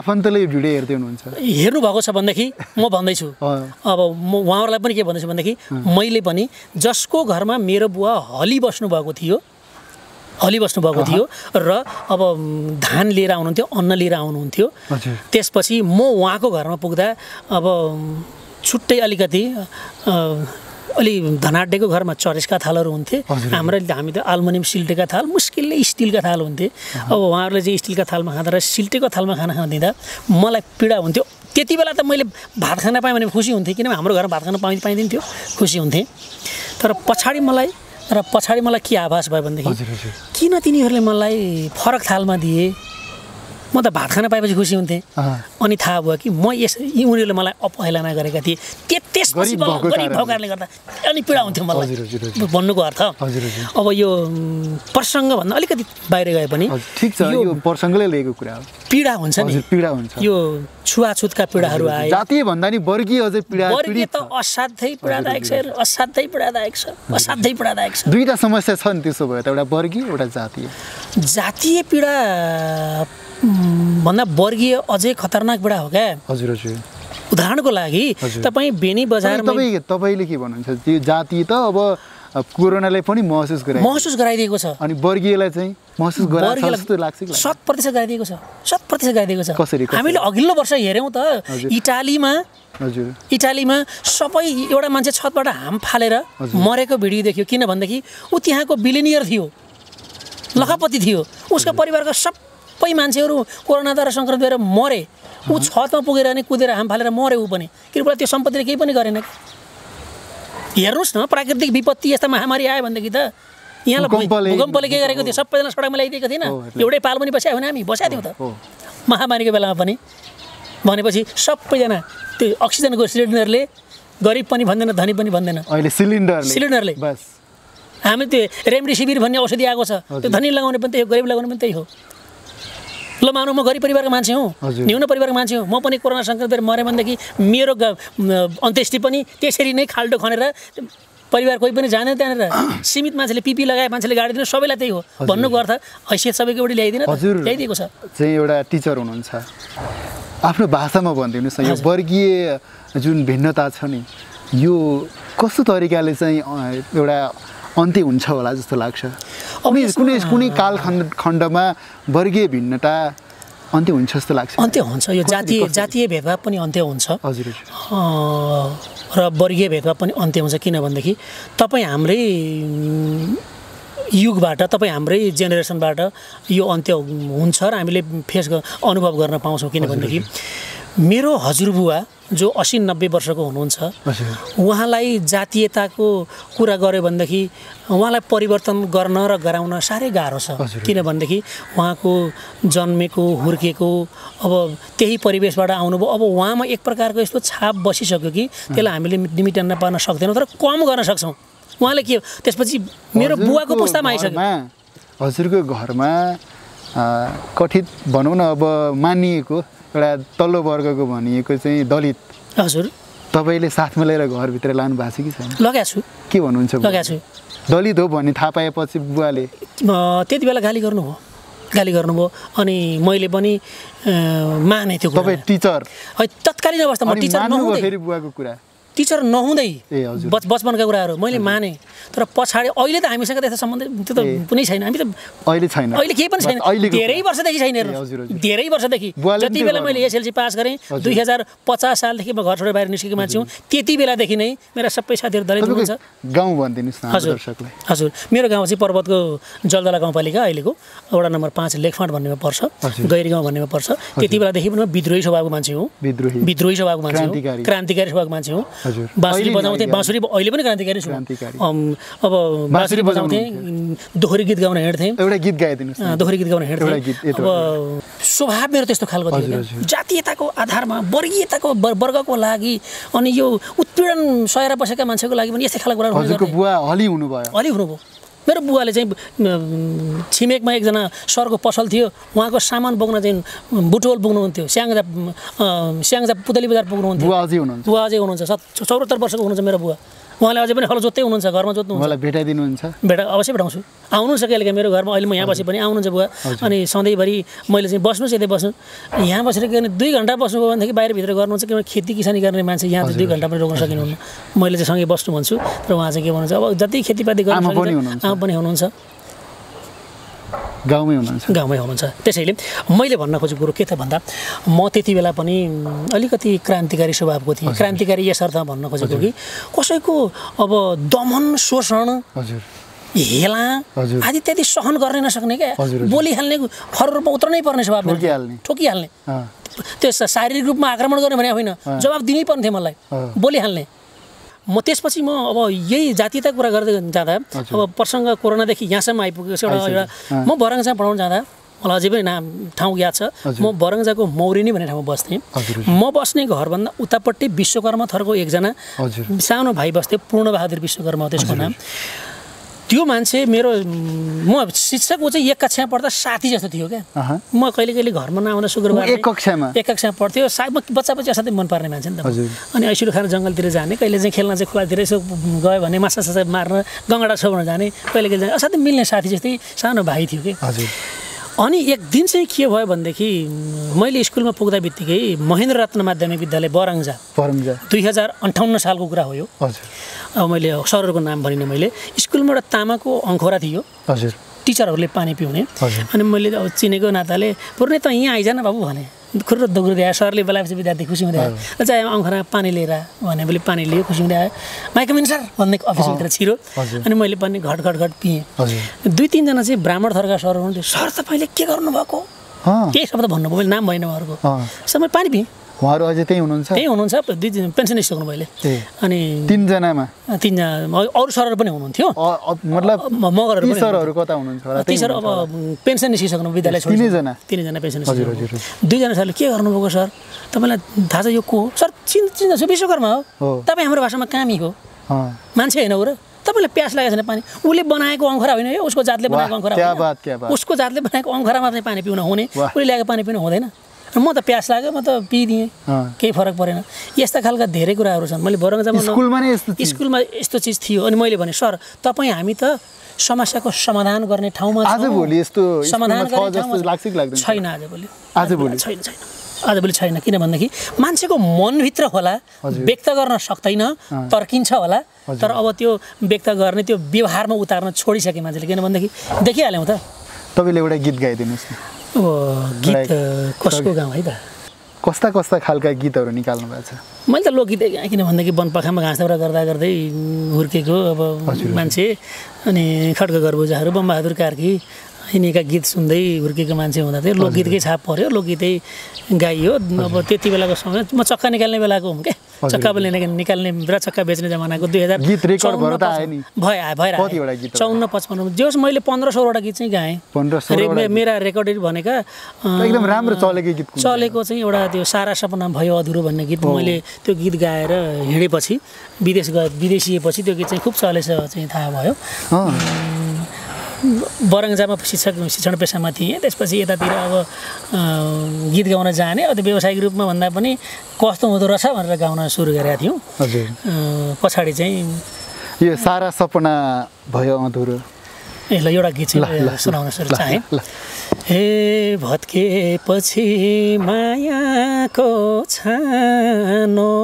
आफन्तले भिडियो हेर्दै हुनुहुन्छ हेर्नु भएको छ भनेदेखि म भन्दैछु। अब म उहाँहरूलाई पनि के भन्दैछु भनेदेखि मैले पनि जसको घरमा मेरो बुवा हलिबस्नु भएको थियो हलिबस्नु भएको थियो र अब धान लिएर आउनुहुन्थ्यो अन्न लिएर आउनुहुन्थ्यो। त्यसपछि म उहाँको घरमा पुग्दा अब छुट्टै अलिकति अलि धनाड्डेको घरमा चरेसका थालहरू हुन्थे। हाम्रो हामी त अल्मुनियम सिल्टेका थाल मुस्किलले स्टिलका थाल हुन्थे। अब उहाँहरूले चाहिँ स्टिलका थालमा खाँदा र सिल्टेको थालमा खाना दिँदा मलाई पीडा हुन्थ्यो। त्यति बेला त मैले भात खान पाएँ भने खुसी हुन्थेँ किनभने हाम्रो घरमा भात खान पाइ पाइदिन्थ्यो खुसी हुन्थेँ। तर पछाडि मलाई र पछाडि मलाई के आभास भयो भनेदेखि किन तिनीहरूले मलाई फरक थालमा दिए? म त भात खान पाएपछि खुसी हुन्थेँ। अनि थाहा भयो कि म यस उनीहरूले मलाई अपहेलना गरेका थिए। त्यो त्यसपछि भएको कारणले। गर्दा अनि पीडा हुन्थ्यो मलाई। भन्नुको अर्थ। अब यो प्रसङ्गभन्दा अलिकति बाहिर गए पनि ठिक छ। यो प्रसङ्गले लिएको कुरा हो। पीडा हुन्छ नि। पीडा हुन्छ। यो छुवाछुतका पीडाहरू आए। जातीय भन्दा नि वर्गीय अझै पीडा वर्गीय त असाध्यै पीडादायक छ। असाध्यै पीडादायक छ। असाध्यै पीडादायक छ। दुईटा समस्या छ नि त्यसो भयो त। एउटा वर्गीय एउटा जातीय। जातीय पीडा भन्दा वर्गीय अझै खतरनाक पीडा हो क्या? हजुर हजुर। उदाहरणको लागि। तपाईँ बेनी बजारमा तपाईँ तपाईँले के भन्नुहुन्छ? त्यो जातीय त अब अब कोरोनाले पनि महसुस गरायो। महसुस गराइदिएको छ। अनि वर्गीयलाई चाहिँ महसुस लाग्छ? शत प्रतिशत गराइदिएको छ। शत प्रतिशत गराइदिएको छ। कसरी? हामीले अघिल्लो वर्ष हेऱ्यौँ त। इटालीमा हजुर। इटालीमा सबै एउटा मान्छे छतबाट हाम फालेर। मरेको भिडियो देखियो। किन भनेदेखि ऊ त्यहाँको बिलिनियर थियो। लखपति थियो। उसको परिवारका सबै मान्छेहरू कोरोनाद्वारा सङ्क्रमित भएर मरे। ऊ छतमा पुगेर नि कुदेर हाम फालेर मरे ऊ पनि। कृपया त्यो सम्पत्तिले केही पनि गरेन कि। हेर्नुहोस् न प्राकृतिक विपत्ति यस्ता महामारी आयो भनेदेखि त यहाँलाई भूकम्पले- के गरेको थियो? सबैजना सडकमा ल्याइदिएको थिएन। एउटै पाल पनि बस्या भने हामी बस्या थियौँ त। महामारीको बेलामा पनि। भनेपछि सबैजना त्यो अक्सिजनको सिलिन्डरले गरिब पनि भन्दैन धनी पनि भन्दैन। अहिले सिलिन्डरले। सिलिन्डरले। हामी त्यो रेमडेसिभिर भन्ने औषधि आएको छ। त्यो। धनी लगाउने पनि त्यही हो गरिब लगाउने पनि त्यही हो। ल मानौँ म गरिब परिवारको मान्छे हुँ। न्यून परिवारको मान्छे हुँ। म पनि कोरोना सङ्क्रमित भएर मऱ्यो भनेदेखि मेरो अन्त्येष्टि पनि त्यसरी नै खाल्डो खनेर परिवार कोही पनि जाँदैन त्यहाँनिर सीमित मान्छेले पिपी लगाए मान्छेले गाडी दिनु सबैलाई त्यही हो। भन्नुको अर्थ हैसियत सबैको एउटै ल्याइदिन? हजुर। ल्याइदिएको छ। चाहिँ एउटा टिचर हुनुहुन्छ। आफ्नो भाषामा भनिदिनुहोस् न यो वर्गीय जुन भिन्नता छ नि यो कस्तो तरिकाले चाहिँ एउटा अन्त्य हुन्छ होला जस्तो लाग्छ। कुनै कुनै कुनै कालखण्ड खण्डमा वर्गीय भिन्नता अन्त्य हुन्छ जस्तो लाग्छ। अन्त्य हुन्छ यो जातीय? जातीय भेदभाव पनि अन्त्य हुन्छ। हजुर र वर्गीय भेदभाव पनि अन्त्य हुन्छ किनभनेदेखि तपाईँ हाम्रै युगबाट तपाईँ हाम्रै जेनेरेसनबाट यो अन्त्य हुन्छ र हामीले फेस अनुभव गर्न पाउँछौँ किनभनेदेखि मेरो हजुरबुवा जो असी नब्बे वर्षको हुनुहुन्छ उहाँलाई जातीयताको कुरा गऱ्यो भनेदेखि उहाँलाई परिवर्तन गर्न र गराउन साह्रै गाह्रो छ। किनभनेदेखि उहाँको जन्मेको हुर्केको अब त्यही परिवेशबाट आउनुभयो। अब उहाँमा एक प्रकारको यस्तो छाप बसिसक्यो कि त्यसलाई हामीले निमिटन्न पार्न सक्दैनौँ तर कम गर्न सक्छौँ। उहाँले के त्यसपछि मेरो बुवाको पुस्तामा आइसक्यो। हजुरको घरमा अ, कथित भनौँ न अब मानिएको एउटा तल्लो वर्गको भनिएको चाहिँ दलित। हजुर। तपाईँले साथ मिलाएर घरभित्र लानु भएको छ कि छैन? लगाएको छु। के भन्नुहुन्छ? लगाएको छु। दलित हो भन्ने थाहा पाएपछि बुवाले? त्यति बेला गाली गर्नुभयो। गाली गर्नुभयो। अनि मैले पनि माने त्यो तपाईँ। टिचर? है तत्कालीन अवस्थामा टिचर फेरि बुवाको कुरा? टिचर नहुँदै। बच बचपनका कुराहरू मैले माने। तर पछाडि अहिले त हामीसँग त्यस्तो सम्बन्ध त्यो त। कुनै छैन। हामी त अहिले छैन। अहिले केही पनि छैन। धेरै। वर्षदेखि छैन। धेरै वर्षदेखि। जति बेला मैले। एसएलसी पास गरेँ। दुई हजार पचास सालदेखि म घर छोडेर बाहिर निस्केको मान्छे हुँ त्यति बेलादेखि नै मेरा सबै साथीहरू दलित हुनुहुन्छ। गाउँ भनिदिनुहोस् हजुर। हजुर। मेरो गाउँ चाहिँ पर्वतको जलदला गाउँपालिका अहिलेको। वडा नम्बर पाँच लेखफाँट भन्नेमा पर्छ। गैरी गाउँ भन्नेमा पर्छ। त्यति बेलादेखि पनि म विद्रोही स्वभावको मान्छे हुँ। विद्रोही। विद्रोही स्वभावको मान्छे हुँ। क्रान्तिकारी। स्वभावको मान्छे हुँ। बाँसुरी बजाउँथेँ बाँसुरी अहिले पनि क्रान्तिकारी। छु अब बाँसुरी बजाउँथेँ दोहोरी गीत गाउन हिँड्थेँ एउटा गीत गाइदिनुहोस् अँ, न दोहोरी गीत गाउन हिँड्थेँ अब स्वभाव मेरो त्यस्तो खालको थियो। जातीयताको आधारमा वर्गीयताको वर- वर्गको लागि अनि यो उत्पीडन सहेर बसेका मान्छेको लागि पनि यस्तै खालको हली हुनुभयो। अलि हुनुभयो। मेरो बुवाले चाहिँ छिमेकमा एकजना सरको पसल थियो उहाँको सामान बोक्न चाहिँ बुटोल पुग्नुहुन्थ्यो स्याङ्जा स्याङ्जा पुतली बजार पुग्नुहुन्थ्यो। बुवा अझै हुनुहुन्छ। बुवा अझै हुनुहुन्छ सत् चौहत्तर वर्षको हुनुहुन्छ मेरो बुवा। उहाँले अझै पनि हलो जोत्दै हुनुहुन्छ घरमा जोत्नुहुन्छ। मलाई भेटाइदिनुहुन्छ। भेटा अवश्य भेटाउँछु। आउनुहुन्छ कहिले मेरो घरमा? अहिले म यहाँ बसे पनि आउनुहुन्छ बुवा। अनि सधैँभरि मैले चाहिँ बस्नुहोस् यतै बस्नु यहाँ बसेर के भने दुई घन्टा बस्नुभयो भनेदेखि बाहिरभित्र गर्नुहुन्छ किनभने खेती किसानी गर्ने मान्छे? यहाँ चाहिँ दुई घन्टा पनि रोक्न सकिनुहुन्न। मैले चाहिँ सँगै बस्नु भन्छु। र उहाँ चाहिँ के भन्नुहुन्छ? अब जति खेतीपाती गर्न आमा पनि हुनुहुन्छ। गाउँमै हुनुहुन्छ। गाउँमै हुनुहुन्छ। त्यसैले मैले भन्न खोजेको कुरो के त भन्दा म त्यति बेला पनि अलिकति क्रान्तिकारी स्वभावको थिएँ। क्रान्तिकारी यस अर्थमा भन्न खोजेको कि कसैको अब दमन शोषण हजुर। हेला। आदि इत्यादि सहन गर्ने नसक्ने क्या। बोलिहाल्ने खर रूपमा उत्रनै पर्ने स्वभाव थियो। ठोकिहाल्ने। त्यो शारीरिक रूपमा आक्रमण गर्ने भने होइन। जवाब दिनै पर्ने थियो मलाई। बोलिहाल्ने। म त्यसपछि म अब यही जातीयता कुरा गर्दै जाँदा। अब प्रसङ्ग कोरोनादेखि यहाँसम्म आइपुगेको छ एउटा। एउटा म बरङ्जा पढाउन जाँदा मलाई अझै पनि नाम ठाउँ याद छ। म बरङ्जाको मौरिनी भन्ने ठाउँमा बस्थेँ। म बस्ने घरभन्दा उतापट्टि विश्वकर्मा थरको एकजना सानो भाइ बस्थ्यो पूर्णबहादुर विश्वकर्मा त्यसको नाम त्यो मान्छे मेरो म शिक्षक ऊ चाहिँ एक कक्षामा पढ्दा साथी जस्तो थियो क्या। म कहिले कहिले घरमा नआउँदा शुक्रबार एक कक्षामा? एक कक्षामा पढ्थ्यो सा म बच्चा बच्चा असाध्यै मन पर्ने मान्छे नि त। अनि ऐसुरो खाएर जङ्गलतिर जाने कहिले चाहिँ खेल्न चाहिँ खोलातिर यसो गयो भने माछा साछा मार्न गङ्गडा छोड्न जाने कहिले कहिले जाने असाध्यै मिल्ने साथी जस्तै सानो भाइ थियो कि हजुर अनि एक दिन चाहिँ के भयो भनेदेखि मैले स्कुलमा पुग्दा बित्तिकै महेन्द्र रत्न माध्यमिक विद्यालय बरङ्जा। परमजा दुई हजार अन्ठाउन्न सालको कुरा हो यो। हजुर। अब मैले सरहरूको नाम भनिनँ मैले। स्कुलमा एउटा तामाको अङ्खोरा थियो। हजुर। टिचरहरूले पानी पिउने। अनि मैले अब चिनेको नाताले पुर्ने त यहाँ आइज न बाबु भने। खुर्र दुग्रो दिए सरले बोलाएपछि विद्यार्थी खुसी हुँदै आयो। चाहिँ अङ्खरा पानी लिएर भने मैले पानी लियो खुसी हुँदै आयो। माइकमिन सर भन्ने अफिसभित्र छिरो। अनि मैले पनि घट घट घट पिएँ। दुई तिनजना चाहिँ ब्राह्मण थरका सर हुनुहुन्थ्यो। सर तपाईँले के गर्नुभएको? केही शब्द भन्नुभयो। मैले नाम भएन उहाँहरूको। सर मैले पानी पिएँ। उहाँहरू अझै त्यहीँ हुनुहुन्छ? त्यही हुनुहुन्छ दुई तिन पेन्सन सक्नु मैले अनि तिनजनामा? तिनजना अरू सरहरू पनि हुनुहुन्थ्यो। मतलब मगरहरू सरहरू कता हुनुहुन्छ? ती सर अब। पेन्सन निस्किसक्नु विद्यालय। तिनैजना? तिनैजना पेन्सन दुईजना सरले के गर्नुभएको सर? तपाईँलाई थाहा छ यो को हो? सर चिन् चिन्दैछु विश्वकर्मा हो। तपाईँ हाम्रो भाषामा कामी हो। मान्छे होइन हो र तपाईँलाई प्यास लागेको छैन पानी। उसले बनाएको अङ्खरा होइन उसको जातले बनाएको अङ्खरा। उसको जातले बनाएको अङ्खरामा चाहिँ पानी पिउन हुने। उसले ल्याएको पानी पिउन हुँदैन। म त प्यास लाग्यो म त पिइदिएँ अँ। केही फरक परेन यस्ता खालका धेरै कुराहरू छन् मैले बरङ्जामा स्कुलमा नै? स्कुलमा यस्तो चिज थियो अनि मैले भने सर तपाईँ हामी त समस्याको समाधान गर्ने ठाउँमा छौँ। आजभोलि यस्तो समाधान? छैन आजभोलि आजभोलि? छैन छैन आजभोलि छैन किन भन्दाखेरि मान्छेको मनभित्र होला। व्यक्त गर्न सक्दैन तर्किन्छ होला तर अब त्यो व्यक्त गर्ने त्यो व्यवहारमा उतार्न छोडिसके मान्छेले किन भनेदेखि देखिहाल्यौँ त तपाईँले एउटा गीत गाइदिनुहोस् न। गीत कसको गाउँ है त? कस्ता कस्ता खालका गीतहरू निकाल्नु भएको छ? मैले त लोकगीतै गाएँ किन भनेदेखि वनपाखामा घाँस दाउरा गर्दा गर्दै हुर्केको अब मान्छे अनि खड्ग गर्बुजाहरू बमबहादुर कार्की यिनीका गीत सुन्दै हुर्केको मान्छे हुँदा चाहिँ लोकगीतकै छाप पऱ्यो लोकगीतै गाइयो। अब त्यति बेलाको समय म चक्का निकाल्ने बेलाको हुँ क्या चक्का निकाल्ने निकाल्ने र चक्का बेच्ने जमानाको दुई हजार। भयो भएर? चौन्न पचपन्न जोस् मैले पन्ध्र सोह्रवटा गीत चाहिँ गाएँ। 15 16 रे- मे- मेरा रेकर्डेड भनेका एकदम राम्रो चलेको गीत? चलेको चाहिँ? एउटा त्यो सारा सपना भयो अधुरो भन्ने गीत। मैले त्यो गीत गाएर हिँडेपछि विदेश गए विदेशिएपछि त्यो गीत चाहिँ खुब चलेछ चाहिँ थाहा भयो। बरङ्जामा शिक्षक शिक्षण पेसामा थिएँ। त्यसपछि यतातिर अब गीत गाउन जाने अब व्यावसायिक रूपमा भन्दा पनि कस्तो हुँदो रहेछ भनेर गाउन सुरु गरेका थियौँ। हजुर। पछाडि चाहिँ यो सारा सपना भयो अधुरो। ल एउटा गीत चाहिँ सुनाउन सुरु चाहेँ हे। भत्केपछि मायाको छानो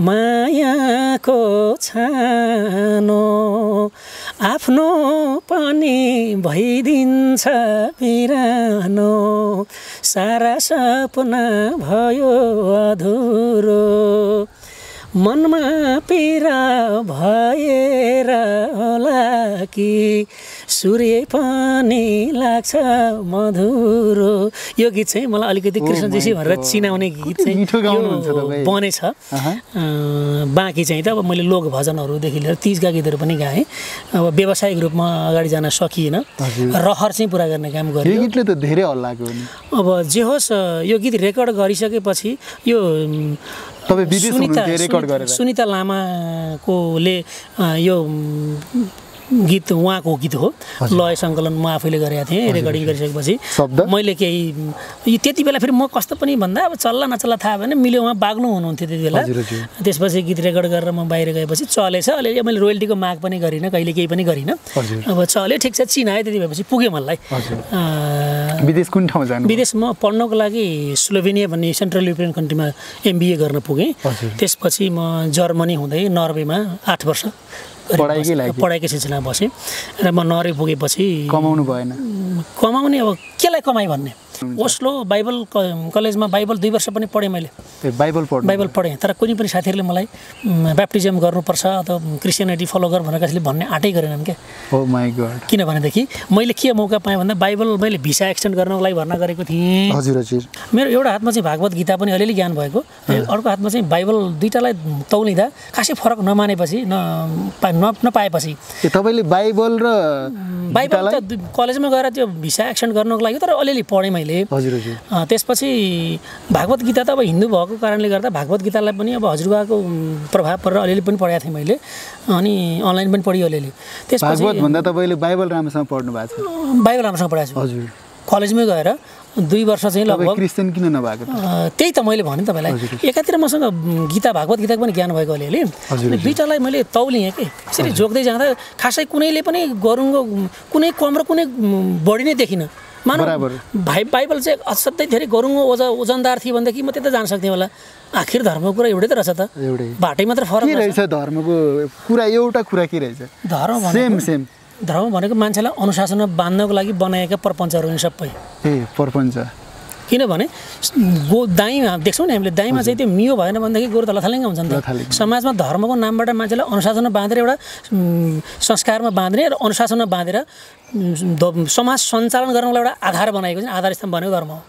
मायाको छानो आफ्नो पनि भइदिन्छ बिरानो सारा सपना भयो अधुरो। मनमा पीडा भएर होला कि? सूर्य पनि लाग्छ मधुरो। यो गीत चाहिँ मलाई अलिकति कृष्ण जोशी भनेर चिनाउने गीत चाहिँ। बनेछ। बाँकी चाहिँ त अब मैले लोक भजनहरूदेखि लिएर तिजका गीतहरू पनि गाएँ। अब व्यावसायिक रूपमा अगाडि जान सकिएन। रहर चाहिँ पुरा गर्ने काम यो गरियो। गीतले त धेरै हल्लाएको हो नि। अब जे होस् यो गीत रेकर्ड गरिसकेपछि यो तपाईँ विदेश सुनिता हुनुहुन्थ्यो रेकर्ड सुनिता- गरेर। सुनिता लामाकोले यो गीत उहाँको गीत हो। लय सङ्कलन म आफैले गरेका थिएँ रेकर्डिङ गरिसकेपछि? मैले केही त्यति बेला फेरि म कस्तो पनि भन्दा अब चल्ला नचल्ला थाहा भएन मिल्यो उहाँ बाग्नु हुनुहुन्थ्यो त्यति बेला। त्यसपछि गीत रेकर्ड गरेर म बाहिर गएपछि चलेछ अलिअलि मैले रोयल्टीको माग पनि गरिनँ कहिले केही पनि गरिनँ। अब चल्यो ठिक छ चिनायो त्यति भएपछि पुग्यो मलाई विदेश कुन ठाउँ जानु विदेशमा पढ्नको लागि स्लोभेनिया भन्ने सेन्ट्रल युरोपियन कन्ट्रीमा एमबिए गर्न पुगेँ। त्यसपछि म जर्मनी हुँदै नर्वेमा आठ वर्ष। पढाइकै। लागि? पढाइकै सिलसिलामा बसेँ र म नर्वे पुगेपछि कमाउनु भएन। कमाउने अब केलाई कमाएँ भन्ने? ओस्लो बाइबल कलेजमा बाइबल दुई वर्ष पनि पढेँ मैले। बाइबल पढ्नु बाइबल पढेँ। तर कुनै पनि साथीहरूले मलाई ब्याप्टिजम गर्नुपर्छ अथवा क्रिस्चियनिटी फलो गर भनेर कसैले भन्ने आँटै गरेनन् क्या। गड किनभनेदेखि मैले के मौका पाएँ भन्दा बाइबल मैले भिसा एक्सटेन्ड गर्नको लागि भर्ना गरेको थिएँ। हजुर हजुर। मेरो एउटा हातमा चाहिँ भागवत गीता पनि अलिअलि ज्ञान भएको। अर्को हातमा चाहिँ बाइबल दुइटालाई तौलिँदा खासै फरक नमानेपछि न नपाएपछि। तपाईँले बाइबल र बाइबल त कलेजमा गएर त्यो भिसा एक्सटेन्ड गर्नको लागि तर अलिअलि पढेँ मैले। हजुर त्यसपछि भागवत गीता त अब हिन्दू भएको कारणले गर्दा भागवत गीतालाई पनि अब हजुरबाको प्रभाव परेर अलिअलि पनि पढाएको थिएँ मैले। अनि अनलाइन पनि पढियो अलिअलि। त्यसपछि भागवत भन्दा तपाईँले बाइबल राम्रोसँग पढ्नु भएको छ। बाइबल राम्रोसँग पढाएको छु। हजुर। कलेजमै गएर दुई वर्ष चाहिँ लगभग। क्रिस्चियन किन नभएको त्यही त मैले भने तपाईँलाई। एकातिर मसँग गीता भागवत गीताको पनि ज्ञान भएको अलिअलि। अनि दुइटालाई मैले तौलिएँ कि। यसरी जोग्दै जाँदा खासै कुनैले पनि गरुङ्गो कुनै कम र कुनै बढी नै देखिनँ। मानव बराबर। भाइ बाइबल चाहिँ असाध्यै धेरै गरुङ्गो ओजा ओजनदार थियो भनेदेखि म त्यता जान सक्थेँ होला। आखिर धर्मको कुरा एउटै त रहेछ त। एउटै। बाटै मात्र फरक रहेछ। धर्मको कुरा? एउटा कुरा के रहेछ? धर्म सेम सेम धर्म भनेको मान्छेलाई अनुशासनमा बाँध्नको लागि बनाएका प्रपञ्चहरू हुन् सबै। ए प्रपञ्च। किनभने गो दाइँ देख्छौँ नि हामीले दाइँमा चाहिँ त्यो मियो भएन भनेदेखि गोरु त लथालिङ्ग हुन्छ नि त। समाजमा धर्मको नामबाट मान्छेलाई अनुशासनमा बाँधेर एउटा संस्कारमा बाँध्ने र अनुशासनमा बाँधेर समाज सञ्चालन गर्नको लागि एउटा आधार बनाएको चाहिँ आधार स्तम्भ भनेको धर्म हो।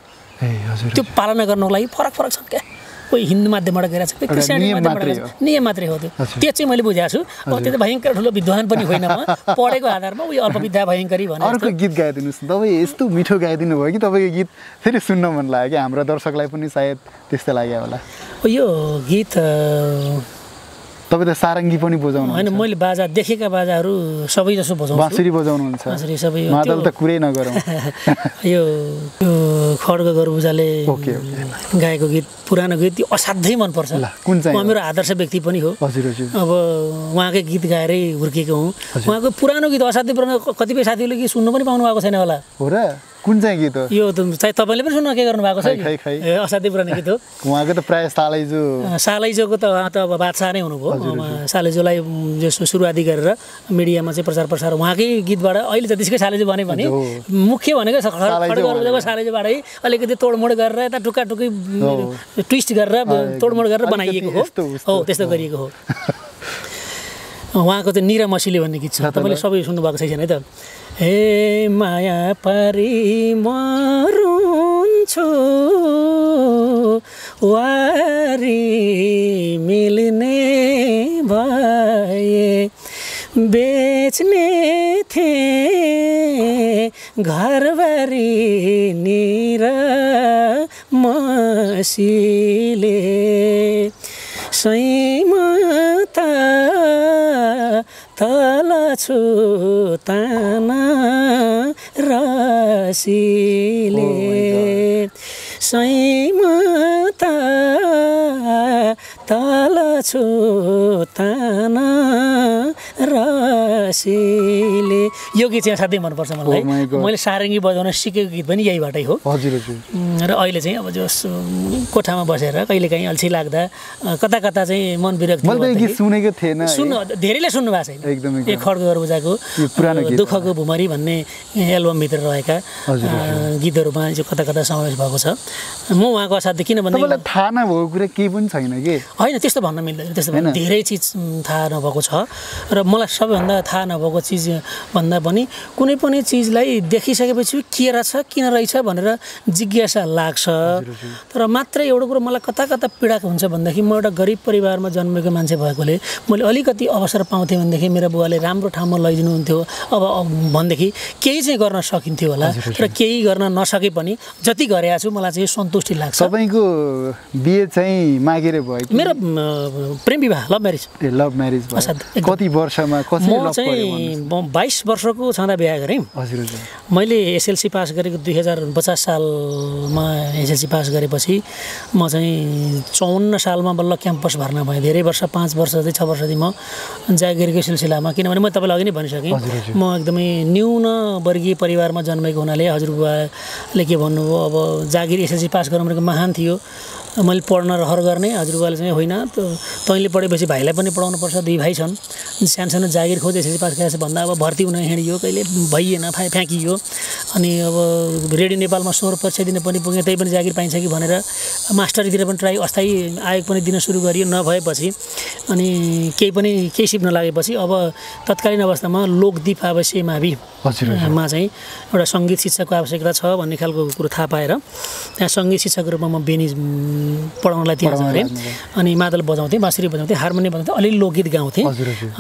त्यो पालना गर्नको लागि फरक फरक छन् क्या। कोही हिन्दू माध्यमबाट गइरहेको छ कोही क्रिस्चियनिटी नियम माध्यमबाट मात्रै। नियम हो त्यो। त्यो चाहिँ मैले बुझाएको छु। अब त्यो त भयङ्कर ठुलो विद्वान पनि होइन म। पढेको आधारमा उयो अल्पविद्या भयङ्करी भने अर्को गीत गाइदिनुहोस् न। तपाईँ यस्तो मिठो गाइदिनु भयो कि तपाईँको गीत फेरि सुन्न मन लाग्यो कि हाम्रो दर्शकलाई पनि सायद त्यस्तो लाग्यो होला। यो गीत तपाईँ त सारङ्गी पनि बजाउनु होइन मैले बाजा देखेका बाजाहरू सबै जसो बजाउँछु बाँसुरी बजाउनुहुन्छ बाँसुरी सबै यो- मादल त कुरै नगरौँ। <laughs> यो यो खड्ग गरबुजाले ओके, ओके। गाएको गीत पुरानो गीत त्यो असाध्यै मनपर्छ। कुन चाहिँ मेरो आदर्श व्यक्ति पनि हो। हजुर हजुर। अब उहाँकै गीत गाएरै हुर्केको हुँ। उहाँको पुरानो गीत असाध्यै पुरानो कतिपय साथीहरूले गीत सुन्नु पनि पाउनु भएको छैन होला। हो र? कुन चाहिँ गीत हो यो चाहिँ तपाईँले पनि सुन्न के गर्नु भएको छ। ए असाध्यै पुरानो गीत हो उहाँको त प्रायः सालैजो सालैजोको त उहाँ त अब बादशाह नै हुनुभयो सालैजोलाई जस्तो सुरुवाती गरेर मिडियामा चाहिँ प्रचार प्रसार उहाँकै गीतबाट अहिले जतिसुकै सालैजो भने। मुख्य भनेको। सालैजोबाटै अलिकति तोडमोड गरेर यता टुक्का टुक्की। ट्विस्ट गरेर तोडमोड गरेर बनाइएको हो। हो त्यस्तो गरिएको हो <laughs> उहाँको चाहिँ निरा मसिले भन्ने गीत छ। तपाईँले सबै सुन्नुभएको छैन है त हे माया परी मरुन्छु वारी मिल्ने भए बेच्ने थिए घरबारी निरा मसिले। सैमता तल छु ताना रसिले सैमता तल छु ताना रसिले यो गीत चाहिँ असाध्यै मनपर्छ मलाई। Oh God. मैले सारङ्गी बजाउन सिकेको गीत पनि यहीबाटै हो। हजुर र अहिले चाहिँ अब जस कोठामा बसेर कहिलेकाहीँ अल्छी लाग्दा कता कता चाहिँ मन विरक्ति सुनेको थिएन। सुन्नु धेरैले सुन्नु भएको छैन। एकदम। एक खड्ग गरबुजाको। दुःखको भुमरी भन्ने एल्बमभित्र रहेका गीतहरूमा चाहिँ कता कता समावेश भएको छ। म उहाँको असाध्य किन भन्दा थाहा नभएको कुरा केही पनि छैन कि? होइन त्यस्तो भन्न मिल्दैन त्यस्तो धेरै चिज थाहा नभएको छ। र मलाई सबैभन्दा थाहा नभएको चिज भन्दा पनि कुनै पनि चिजलाई देखिसकेपछि के रहेछ किन रहेछ भनेर जिज्ञासा लाग्छ। तर मात्र एउटा कुरो मलाई कता कता पीडाको हुन्छ भनेदेखि म एउटा गरिब परिवारमा जन्मेको मान्छे भएकोले मैले अलिकति अवसर पाउँथेँ भनेदेखि मेरो बुवाले राम्रो ठाउँमा लैजानुहुन्थ्यो। अब भनेदेखि केही चाहिँ गर्न सकिन्थ्यो होला र केही गर्न नसके पनि जति गरेको छु मलाई चाहिँ सन्तुष्टि लाग्छ। तपाईँको बिहे चाहिँ मागेर भयो कि? मेरो प्रेम विवाह लभ म्यारिज ए लभ म्यारिज। कति वर्षमा म चाहिँ बाइस वर्षको छँदा बिहा गरेँ। हजुर हजुर। मैले एसएलसी पास गरेको दुई हजार पचास सालमा एसएलसी पास गरेपछि म चाहिँ चौन्न सालमा बल्ल क्याम्पस भर्ना भएँ। धेरै वर्ष पाँच वर्ष चाहिँ छ वर्षदेखि म जागिरको सिलसिलामा। किनभने म तपाईँलाई अघि नै भनिसकेँ। म एकदमै न्यून वर्गीय परिवारमा जन्मेको हुनाले हजुरबुवाले के भन्नुभयो अब जागिर एसएलसी पास गर्नु भनेको महान थियो। मैले पढ्न रहर गर्ने हजुरबुवाले चाहिँ होइन तैँले पढेपछि भाइलाई पनि पढाउनुपर्छ दुई भाइ छन्। सानो सानो जागिर खोज एसएलसी पास गरेर भन्दा अब भर्ती हुन हिँडियो कहिले भइएन फ्या फ्याँकियो। अनि अब रेडियो नेपालमा स्वर परीक्षा दिन पनि पुगेँ त्यही पनि जागिर पाइन्छ कि भनेर मास्टरीतिर पनि ट्राई अस्थायी आयोग पनि दिन सुरु गरियो नभएपछि। अनि केही पनि केही सिप नलागेपछि अब तत्कालीन अवस्थामा लोकदीप आवश्य मावि। मा चाहिँ एउटा सङ्गीत शिक्षकको आवश्यकता छ भन्ने खालको कुरो थाहा पाएर त्यहाँ सङ्गीत शिक्षकको रूपमा म बेनी पढाउनलाई त्यहाँ लाग्नुभयो। अनि मादल बजाउँथेँ बाँसुरी बजाउँथेँ हार्मोनियम बजाउँथेँ अलिअलि लोकगीत गाउँथेँ।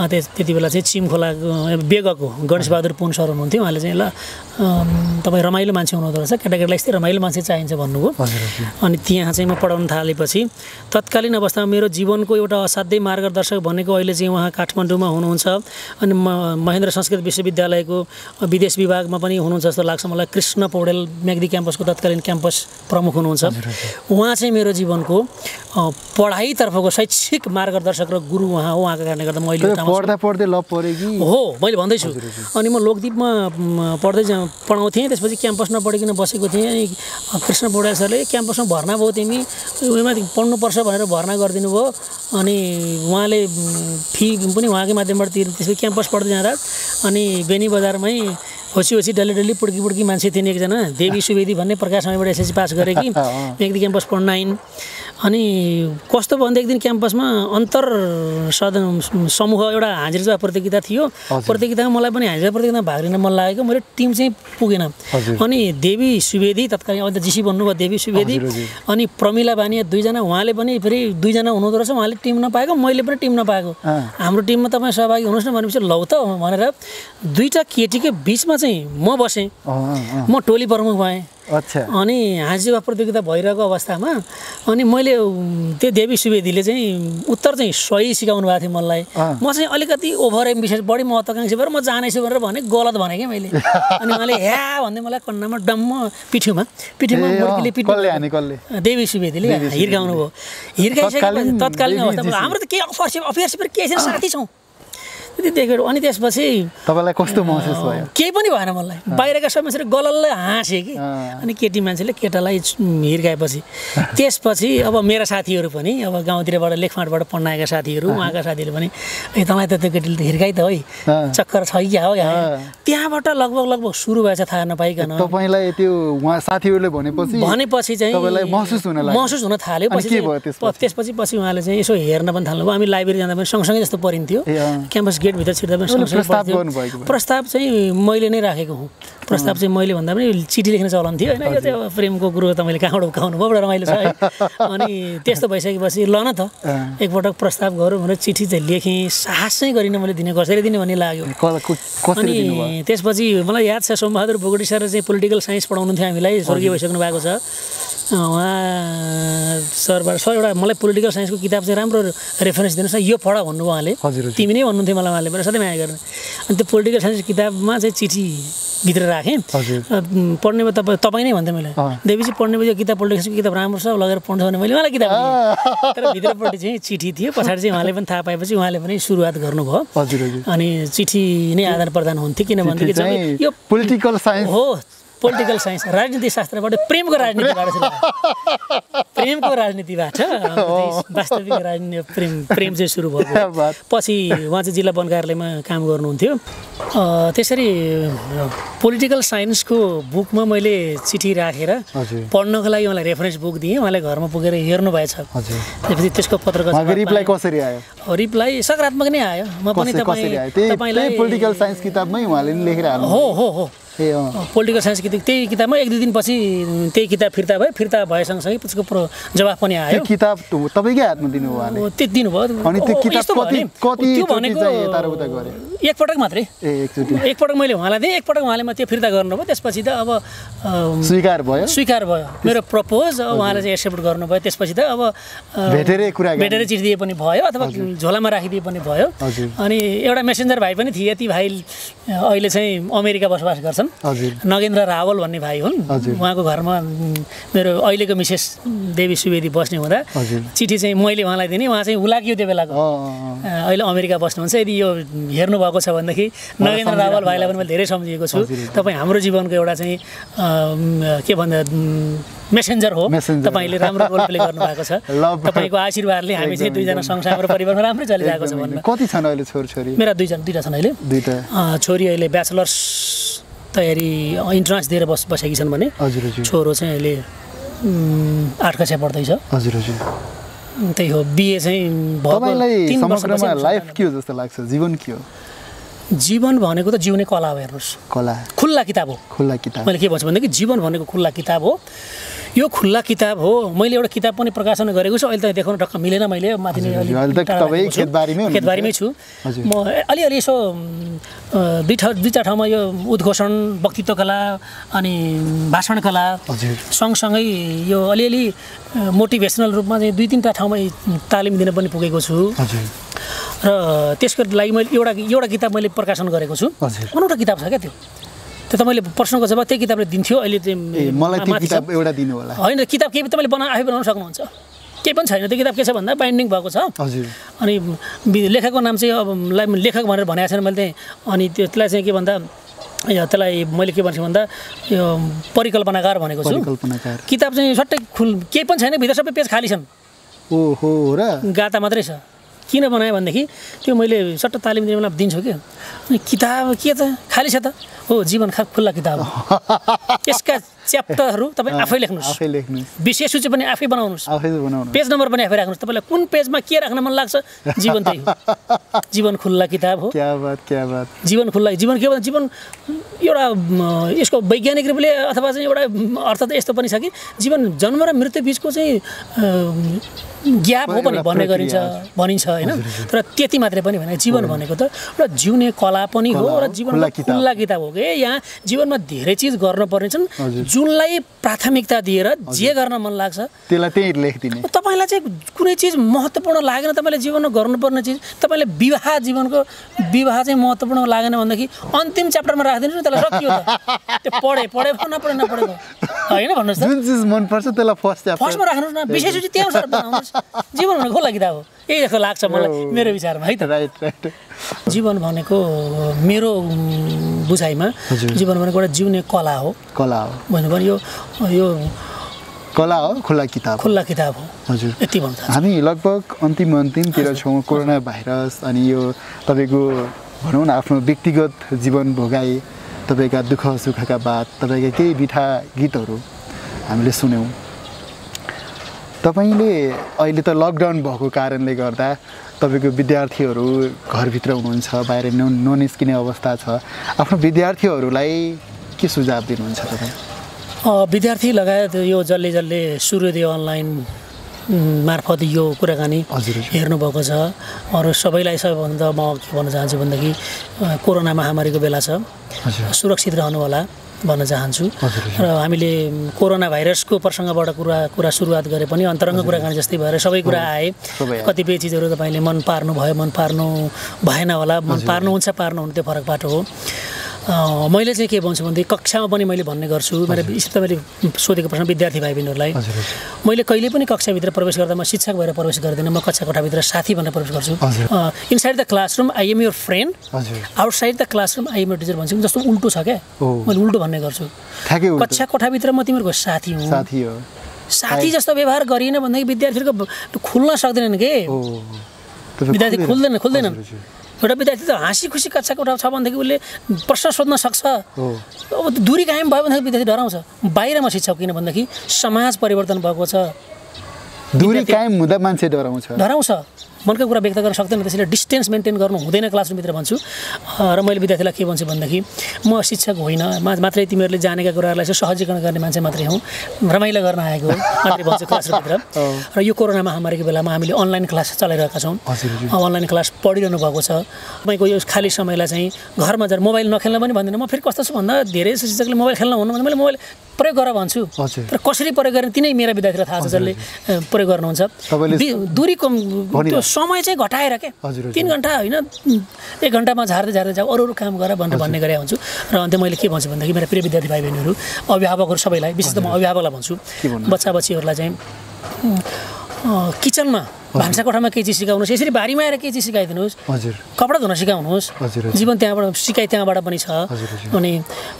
त्यस त्यति बेला चाहिँ चिमखोलाको बेगको गणेश बहादुर पुन सर हुनुहुन्थ्यो उहाँले चाहिँ ल तपाईँ रमाइलो मान्छे हुनुहुँदो रहेछ। केटाकेटीलाई यस्तै रमाइलो मान्छे चाहिन्छ भन्नुभयो। अनि त्यहाँ चाहिँ म पढाउन थालेपछि तत्कालीन अवस्थामा मेरो जीवनको एउटा असाध्यै मार्गदर्शक भनेको अहिले चाहिँ उहाँ काठमाडौँमा हुनुहुन्छ। अनि म महेन्द्र संस्कृत विश्वविद्यालयको विदेश विभागमा पनि हुनुहुन्छ जस्तो लाग्छ मलाई। कृष्ण पौडेल म्याग्दी क्याम्पसको तत्कालीन क्याम्पस प्रमुख हुनुहुन्छ। उहाँ चाहिँ मेरो जीवनको अ, पढाइतर्फको शैक्षिक मार्गदर्शक र गुरु उहाँ हो। उहाँको कारणले गर्दा म अहिले यो तपाईँ ठाउँमा छु। पढ्दा पढ्दै लभ पऱ्यो कि? हो मैले भन्दैछु अनि म लोकदीपमा पढ्दै पढाउँथेँ। त्यसपछि क्याम्पस नपढिकन बसेको थिएँ। अनि कृष्ण पौडेल सरले क्याम्पसमा भर्ना भयो तिमी। उयोमा पढ्नुपर्छ भनेर भर्ना गरिदिनु भयो। अनि उहाँले फी पनि उहाँकै माध्यमबाट तिर्नु त्यसपछि क्याम्पस पढ्दै जाँदा। अनि बेनी बजारमै होसी होसी डल्ली डल्ली पुड्की पुड्की मान्छे थिएन एकजना। देवी सुवेदी भन्ने प्रकाश समयबाट एसएससी पास गरेकी <laughs> एकदिन क्याम्पस पढ्न आइन् अनि कस्तो भन्दा एक दिन क्याम्पसमा अन्तर सदन समूह एउटा हाजिरा प्रतियोगिता थियो। प्रतियोगितामा मलाई पनि हाजिरा प्रतियोगितामा भाग लिन मन लागेको मेरो टिम चाहिँ पुगेन। अनि देवी सुवेदी तत्कालीन अब त जिसी भन्नुभयो देवी सुवेदी। अनि प्रमिला बानिया दुईजना उहाँले पनि फेरि दुईजना हुनुहुँदो रहेछ। उहाँले टिम नपाएको मैले पनि टिम नपाएको। हाम्रो टिममा तपाईँ सहभागी हुनुहोस् न भनेपछि लौ त भनेर दुईवटा केटीकै बिचमा चाहिँ म बसेँ। म टोली प्रमुख भएँ। अच्छा। अनि हाँसीवा प्रतियोगिता भइरहेको अवस्थामा अनि मैले त्यो देवी सुवेदीले चाहिँ उत्तर चाहिँ सही सिकाउनु भएको थियो मलाई। म चाहिँ अलिकति ओभर एम्बिसियस बढी महत्त्वकाङ्क्षी भएर म जानेछु भनेर भने गलत भने क्या मैले। <laughs> अनि उहाँले ह्या भन्दै मलाई कन्नामा डम्म पिठ्युमा पिठ्युमा मुर्कीले पिठ्यु? देवी सुवेदीले। हिर्काउनु भयो हिर्काइसकेपछि तत्कालीन अवस्थामा हाम्रो त केही अफियर अफियर सिफियर केही छैन साथी छौँ। त्यति देखेर अनि त्यसपछि तपाईँलाई कस्तो महसुस भयो? केही पनि भएन मलाई। बाहिरका सब मान्छेले गलल्लै हाँसे कि। अनि केटी मान्छेले केटालाई हिर्काएपछि। त्यसपछि अब मेरा साथीहरू पनि अब गाउँतिरबाट लेखमाटबाट पढ्न आएका साथीहरू उहाँका साथीहरू पनि ए तपाईँ त त्यो केटीले त हिर्काइ त है। चक्कर छ कि हो यहाँ। त्यहाँबाट लगभग लगभग सुरु भएछ थाहा नपाइकन। तपाईँलाई त्यो उहाँ साथीहरूले भनेपछि भनेपछि चाहिँ महसुस हुन महसुस हुन थाल्यो। त्यसपछि? पछि उहाँले चाहिँ यसो हेर्न पनि थाल्नुभयो। हामी लाइब्रेरी जाँदा पनि सँगसँगै जस्तो परिन्थ्यो। क्याम्पस गेटभित्र छिर्दा प्रस्ताव चाहिँ मैले नै राखेको हुँ। प्रस्ताव चाहिँ मैले भन्दा पनि चिठी लेख्ने चलन थियो होइन? यो चाहिँ अब प्रेमको कुरो तपाईँले कहाँबाट उकाउनु भयो बडा रमाइलो छ है अनि त्यस्तो भइसकेपछि ल न त। एकपटक प्रस्ताव गरौँ भनेर चिठी चाहिँ लेखेँ। साहस चाहिँ गरिनँ मैले दिने कसरी दिने भन्ने लाग्यो। अनि त्यसपछि मलाई याद छ सोमबहादुर बोगटी सर चाहिँ पोलिटिकल साइन्स पढाउनुहुन्थ्यो हामीलाई। स्वर्गीय भइसक्नु भएको छ। उहाँ सरबाट सर एउटा मलाई पोलिटिकल साइन्सको किताब चाहिँ राम्रो रेफरेन्स दिनुहोस् न यो पढ भन्नुभयो उहाँले। हजुर। तिमी नै भन्नुहुन्थ्यो मलाई उहाँले मेरो सधैँ माया गर्ने। अनि त्यो पोलिटिकल साइन्स किताबमा चाहिँ चिठी भित्र राखेँ। हजुर। अ, पढ्ने भयो तपाईँ तपाईँ नै भन्थेँ मैले। देवीजी पढ्ने भयो यो किताब पोलिटिकल साइन्सको किताब राम्रो छ लगेर पढ्छ भने मैले उहाँलाई किताब तर भित्रपट्टि चाहिँ चिठी थियो। पछाडि चाहिँ उहाँले पनि थाहा पाएपछि उहाँले पनि सुरुवात गर्नुभयो। अनि चिठी नै आदान प्रदान हुन्थ्यो किन भनेदेखि यो पोलिटिकल साइन्स हो। पोलिटिकल साइन्स राजनीति शास्त्रबाट प्रेमको राजनीतिबाट। <laughs> प्रेमको राजनीतिबाट <laughs> वास्तविक राजनीति प्रेम प्रेम चाहिँ सुरु भयो। पछि उहाँ चाहिँ जिल्ला वन कार्यालयमा काम गर्नुहुन्थ्यो त्यसरी पोलिटिकल साइन्सको बुकमा मैले चिठी राखेर। पढ्नको लागि उहाँलाई रेफरेन्स बुक दिएँ उहाँले घरमा पुगेर हेर्नु भएछ त्यसपछि त्यसको पत्रको जवाब रिप्लाई। कसरी आयो रिप्लाई सकारात्मक नै आयो म पनि कसरी कसरी आयो त्यही तपाईँ त्यही पोलिटिकल साइन्स किताबमै उहाँले लेखेर हो हो हो ए पोलिटिकल साइन्स किताब त्यही किताबमा एक दुई दिनपछि त्यही किताब फिर्ता भयो। फिर्ता भएसँगसँगै त्यसको प्रो जवाफ पनि आयो। किताब तपाईँकै हातमा त्यो दिनुभयो। त्यो ओ, किताब यस्तो भयो कति नि, कति त्यो भनेको चाहिँ यता र उता गऱ्यो एकपटक मात्रै। एकपटक मैले उहाँलाई दिएँ। एकपटक उहाँले म त्यो फिर्ता गर्नुभयो। त्यसपछि त अब स्वीकार भयो? स्वीकार भयो। मेरो प्रपोज उहाँले चाहिँ एक्सेप्ट गर्नुभयो। त्यसपछि त अब भेटेरै कुरा। भेटेरै चिठी दिए पनि भयो अथवा झोलामा राखिदिए पनि भयो। अनि एउटा मेसेन्जर भाइ पनि थिए। ती भाइ अहिले चाहिँ अमेरिका बसोबास गर्छन्। हजुर। नगेन्द्र रावल भन्ने भाइ हुन्। उहाँको घरमा मेरो अहिलेको मिसेस देवी सुवेदी बस्ने हुँदा। चिठी चाहिँ मैले उहाँलाई दिने। उहाँ चाहिँ हुलाकियो त्यो बेलाको। अहिले अमेरिका बस्नुहुन्छ। यदि यो हेर्नुभएको छ भनेदेखि नगेन्द्र रावल भाइलाई पनि मैले धेरै सम्झिएको छु। तपाईँ हाम्रो जीवनको एउटा चाहिँ के भन्दा मेसेन्जर हो। तपाईँले राम्रो रोल प्ले गर्नुभएको छ। <laughs> तपाईँको आशीर्वादले हामी चाहिँ दुईजना। सँगसँगै हाम्रो परिवारमा राम्रै चलिरहेको छ भन्न। कति छन् अहिले छोरछोरी? मेरा दुईजना दुईवटा छन् अहिले। छोरी अहिले ब्याचलर्स तयारी इन्ट्रान्स दिएर बस बसेकी छन् भने हजुर छोरो चाहिँ अहिले आठ कक्षा पढ्दैछ। हजुर हजुर। त्यही हो बिए चाहिँ लाइफ के हो जस्तो लाग्छ? जीवन के हो? जीवन भनेको त जिउने कला हो हेर्नुहोस्। कला। खुल्ला किताब हो। खुल्ला किताब। मैले के भन्छु भनेदेखि जीवन भनेको खुल्ला किताब हो। यो खुल्ला किताब हो। मैले एउटा किताब पनि प्रकाशन गरेको छु। अहिले त देखाउन टक्क मिलेन मैले। माथि। खेतबारीमै छु। म अलिअलि यसो दुई ठाउँ दुई चार ठाउँमा यो उद्घोषण वक्तित्व कला अनि भाषण कला। सँगसँगै यो अलिअलि मोटिभेसनल रूपमा चाहिँ दुई तिनवटा ठाउँमा तालिम दिन पनि पुगेको छु। र त्यसको लागि मैले एउटा एउटा किताब मैले प्रकाशन गरेको छु। अनौठो किताब छ क्या त्यो? त्यो तपाईँले प्रश्नको जवाब त्यही किताबले दिन्थ्यो अहिले मलाई। किताब एउटा दिनु होला। होइन किताब केही तपाईँले बना आफै बनाउन सक्नुहुन्छ। केही पनि छैन त्यो किताब के छ भन्दा बाइन्डिङ भएको छ। हजुर। अनि लेखकको नाम चाहिँ अब लेखक भनेर भनेको छैन मैले चाहिँ अनि त्यसलाई चाहिँ के भन्दा त्यसलाई मैले के भन्छु भन्दा यो परिकल्पनाकार भनेको छु। किताब चाहिँ सट्टै खुल केही पनि छैन भित्र सबै पेज खाली छन्। ओ हो हो र। गाता मात्रै छ। किन बनाएँ भनेदेखि त्यो मैले सट्ट तालिम दिने बेला दिन्छु कि? अनि किताब के त? खाली छ त? हो जीवन खा खुल्ला किताब हो। <laughs> यसका च्याप्टरहरू तपाईँ आफै लेख्नुहोस्। विशेष सूची पनि आफै बनाउनुहोस्। पेज नम्बर पनि आफै राख्नुहोस्। तपाईँलाई कुन पेजमा के राख्न मन लाग्छ? जीवन त्यही हो। <laughs> जीवन खुल्ला किताब हो। क्या बात क्या बात। जीवन खुल्ला जीवन के भन्छ जीवन एउटा यसको वैज्ञानिक रूपले अथवा चाहिँ एउटा अर्थ त यस्तो पनि छ कि जीवन जन्म र मृत्यु बिचको चाहिँ ग्याप हो पनि एउटा भन्ने गरिन्छ। भनिन्छ होइन? तर त्यति मात्रै पनि भने जीवन भनेको त एउटा जिउने कला पनि हो र जीवन खुल्ला किताब। हो कि? यहाँ जीवनमा धेरै चिज गर्नुपर्ने छन्। जुनलाई प्राथमिकता दिएर जे गर्न मन लाग्छ। त्यसलाई त्यही लेखिदिने। तपाईँलाई चाहिँ कुनै चिज महत्त्वपूर्ण लागेन तपाईँले जीवनमा गर्नुपर्ने चिज? तपाईँले विवाह जीवनको विवाह चाहिँ महत्त्वपूर्ण लागेन भनेदेखि अन्तिम च्याप्टरमा राखिदिनुहोस् न त्यसलाई सकियो त्यो पढे पढे नपढे नपढेको होइन भन्नुहोस् जुन चिज मनपर्छ त्यसलाई फर्स्ट फर्स्टमा राख्नुहोस् न। विशेष त्यही जीवन भनेको खुल्ला किताब हो यही जस्तो लाग्छ मलाई मेरो विचारमा है त? Right right. जीवन भनेको मेरो बुझाइमा। जीवन भनेको एउटा जिउने कला हो। कला हो। भन्नुभयो यो यो कला हो खुल्ला किताब। खुल्ला किताब हो। हजुर। यति भन्न चाहन्छु। हामी लगभग अन्तिम अन्तिमतिर छौँ कोरोना भाइरस अनि यो तपाईँको भनौँ न आफ्नो व्यक्तिगत जीवन भोगाई तपाईँका दुःख सुखका बात तपाईँका केही मिठा गीतहरू हामीले सुन्यौँ। तपाईँले अहिले त लकडाउन भएको कारणले गर्दा तपाईँको विद्यार्थीहरू घरभित्र हुनुहुन्छ बाहिर न ननिस्किने अवस्था छ। आफ्नो विद्यार्थीहरूलाई के सुझाव दिनुहुन्छ तपाईँ? विद्यार्थी लगायत यो जसले जसले सूर्योदय अनलाइन मार्फत यो कुराकानी। हेर्नुभएको छ। अरू सबैलाई सबैभन्दा म के भन्न चाहन्छु भनेदेखि कोरोना महामारीको बेला छ। सुरक्षित रहनु होला भन्न चाहन्छु। र हामीले कोरोना भाइरसको प्रसङ्गबाट कुरा कुरा सुरुवात गरे पनि अन्तरङ्ग कुराकानी जस्तै भएर सबै कुरा आए। कतिपय चिजहरू तपाईँले मन पार्नु भयो मन पार्नु भएन होला। मन पार्नुहुन्छ पार्नुहुन्न त्यो फरकबाट हो। मैले चाहिँ के भन्छु भनेदेखि कक्षामा पनि मैले भन्ने गर्छु। मेरो विशेष त मैले सोधेको प्रश्न विद्यार्थी भाइ बहिनीहरूलाई मैले कहिले पनि कक्षाभित्र प्रवेश गर्दा म शिक्षक भएर प्रवेश गर्दिनँ म कक्षा कोठाभित्र साथी भनेर प्रवेश गर्छु। Inside the classroom I am your friend outside the classroom I am your teacher भन्छु। जस्तो उल्टो छ क्या। मैले उल्टो भन्ने गर्छु। कक्षा कोठाभित्र म तिमीहरूको साथी हुँ। साथी जस्तो व्यवहार गरिएन भनेदेखि विद्यार्थीहरूको खुल्न सक्दैनन् के? विद्यार्थी खुल्दैन। खुल्दैनन्। एउटा विद्यार्थी त हाँसी खुसी कक्षा कोठा छ भनेदेखि उसले प्रश्न सोध्न सक्छ। हो। अब दूरी कायम भयो भनेदेखि विद्यार्थी डराउँछ। बाहिरमा शिक्षक किन भनेदेखि समाज परिवर्तन भएको छ। दूरी कायम हुँदा मान्छे डराउँछ। डराउँछ। मनकै कुरा व्यक्त गर्न सक्दैन त्यसैले डिस्टेन्स मेन्टेन गर्नु हुँदैन क्लासरुमभित्र भन्छु। र मैले विद्यार्थीलाई के भन्छु भनेदेखि म शिक्षक होइन मात्रै तिमीहरूले जानेका कुराहरूलाई चाहिँ सहजीकरण गर्ने मान्छे मात्रै हौँ रमाइलो गर्न आएको भन्छु <laughs> क्लासरुमभित्र र यो कोरोना महामारीको बेलामा हामीले अनलाइन क्लास चलाइरहेका छौँ। अनलाइन क्लास पढिरहनु भएको छ। तपाईँको यो खाली समयलाई चाहिँ घरमा जाएर मोबाइल नखेल्न पनि भन्दिनँ म फेरि कस्तो छु भन्दा धेरै शिक्षकले मोबाइल खेल्न हुनु भने मैले मोबाइल प्रयोग गर भन्छु। तर कसरी प्रयोग गर्ने तिनै मेरा विद्यार्थीलाई थाहा छ जसले प्रयोग गर्नुहुन्छ। दूरी कम। समय चाहिँ घटाएर हजुर। तिन घन्टा होइन एक घन्टामा झार्दै झार्दै जाऊ अरू अरू काम गर भनेर भन्ने गरे हुन्छु र अन्त मैले के भन्छु भनेदेखि मेरो प्रिय विद्यार्थी भाइ बहिनीहरू अभिभावकहरू सबैलाई विशेष त म अभिभावकलाई भन्छु के? बच्चा बच्चीहरूलाई चाहिँ किचनमा भान्सा कोठामा केही चिज सिकाउनुहोस्। यसरी बारीमा आएर केही चिज सिकाइदिनुहोस्। हजुर। कपडा धुन सिकाउनुहोस्। हजुर। जीवन त्यहाँबाट सिकाइ त्यहाँबाट पनि छ। अनि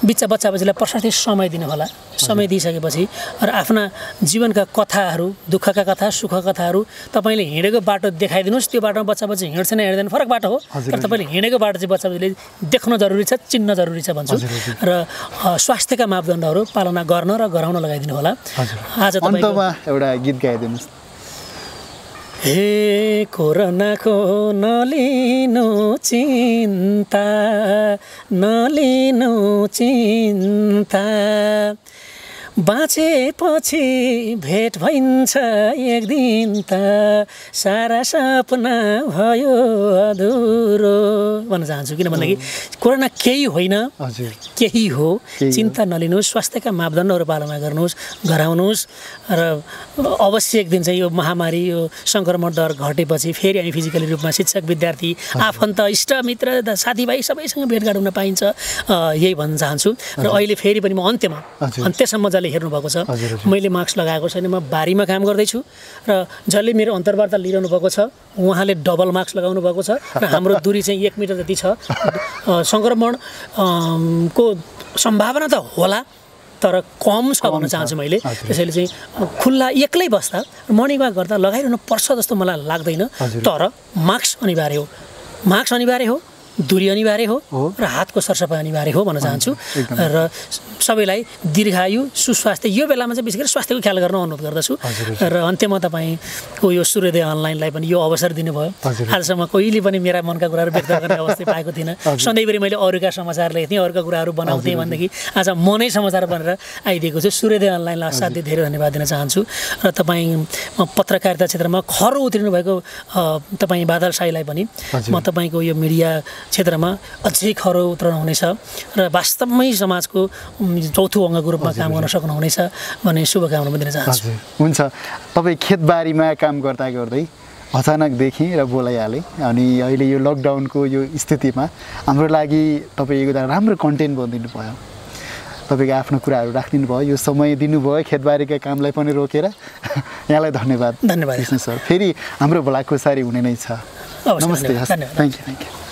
बिच्चा बच्चा बच्चीलाई प्रशस्तै समय दिनु होला समय दिइसकेपछि र आफ्ना जीवनका कथाहरू दुःखका कथा सुख कथाहरू तपाईँले हिँडेको बाटो देखाइदिनुहोस्। त्यो बाटोमा बच्चा बच्ची हिँड्छन् हिँड्दैन फरक बाटो हो। तर तपाईँले हिँडेको बाटो चाहिँ बच्चा बच्चीले देख्न जरुरी छ चिन्न जरुरी छ भन्छु। र स्वास्थ्यका मापदण्डहरू पालना गर्न र गराउन लगाइदिनु होला आज एउटा गीत गाइदिनुहोस्। हे कोरोनाको नलिनु चिन्ता नलिनु चिन्ता बाँचेपछि भेट भइन्छ एक दिन त। सारा सपना भयो अधुरो। भन्न चाहन्छु किन भन्दाखेरि कोरोना केही होइन। केही हो। चिन्ता नलिनुहोस्। स्वास्थ्यका मापदण्डहरू पालना गर्नुहोस् गराउनुहोस् र अवश्य एक दिन चाहिँ यो महामारी यो सङ्क्रमण दर घटेपछि फेरि हामी फिजिकली रूपमा शिक्षक विद्यार्थी आफन्त इष्टमित्र साथीभाइ सबैसँग भेटघाट हुन पाइन्छ। यही भन्न चाहन्छु। र अहिले फेरि पनि म अन्त्यमा। अन्त्यसम्म जसले हेर्नुभएको छ। मैले मास्क लगाएको छैन म बारीमा काम गर्दैछु र जसले मेरो अन्तर्वार्ता लिइरहनु भएको छ उहाँले डबल मास्क लगाउनु भएको छ र हाम्रो <laughs> दूरी चाहिँ एक मिटर जति छ सङ्क्रमण को सम्भावना त होला तर कम छ भन्न। चाहन्छु मैले। त्यसैले चाहिँ खुल्ला एक्लै बस्दा मर्निङ वाक गर्दा लगाइरहनु पर्छ जस्तो मलाई लाग्दैन। तर मास्क अनिवार्य हो मास्क अनिवार्य हो दूरी अनिवार्य हो। र हातको सरसफाइ अनिवार्य हो भन्न चाहन्छु। र सबैलाई दीर्घायु सुस्वास्थ्य यो बेलामा चाहिँ विशेष गरी स्वास्थ्यको ख्याल गर्न अनुरोध गर्दछु। र अन्त्यमा तपाईँको यो सूर्योदय अनलाइनलाई पनि यो अवसर दिनुभयो। आजसम्म कहिले पनि मेरा मनका कुराहरू व्यक्त गर्ने <laughs> अवस्था पाएको थिइनँ। सधैँभरि मैले अरूका समाचार लेख्थेँ अरूका कुराहरू बनाउँथेँ भनेदेखि आज म नै समाचार बनेर आइदिएको छु सूर्योदय अनलाइनलाई असाध्यै धेरै धन्यवाद दिन चाहन्छु र तपाईँ म पत्रकारिता क्षेत्रमा खरो उत्रिनु भएको तपाईँ बादल साईलाई पनि। म तपाईँको यो मिडिया क्षेत्रमा अझै खरो उत्रनु हुनेछ र वास्तवमै समाजको चौथो अङ्गको रूपमा काम गर्न सक्नुहुनेछ भन्ने शुभकामना पनि दिन चाहन्छु। हुन्छ। तपाईँ खेतबारीमा काम गर्दा गर्दै अचानक देखेँ र बोलाइहालेँ अनि अहिले यो लकडाउनको यो स्थितिमा हाम्रो लागि तपाईँ एउटा राम्रो कन्टेन्ट बनिदिनु भयो। तपाईँको आफ्नो कुराहरू राखिदिनु भयो। यो समय दिनुभयो खेतबारीका कामलाई पनि रोकेर। <laughs> यहाँलाई धन्यवाद। धन्यवाद। सर फेरि हाम्रो भलाकुसारी हुने नै छ। नमस्ते। Thank you thank you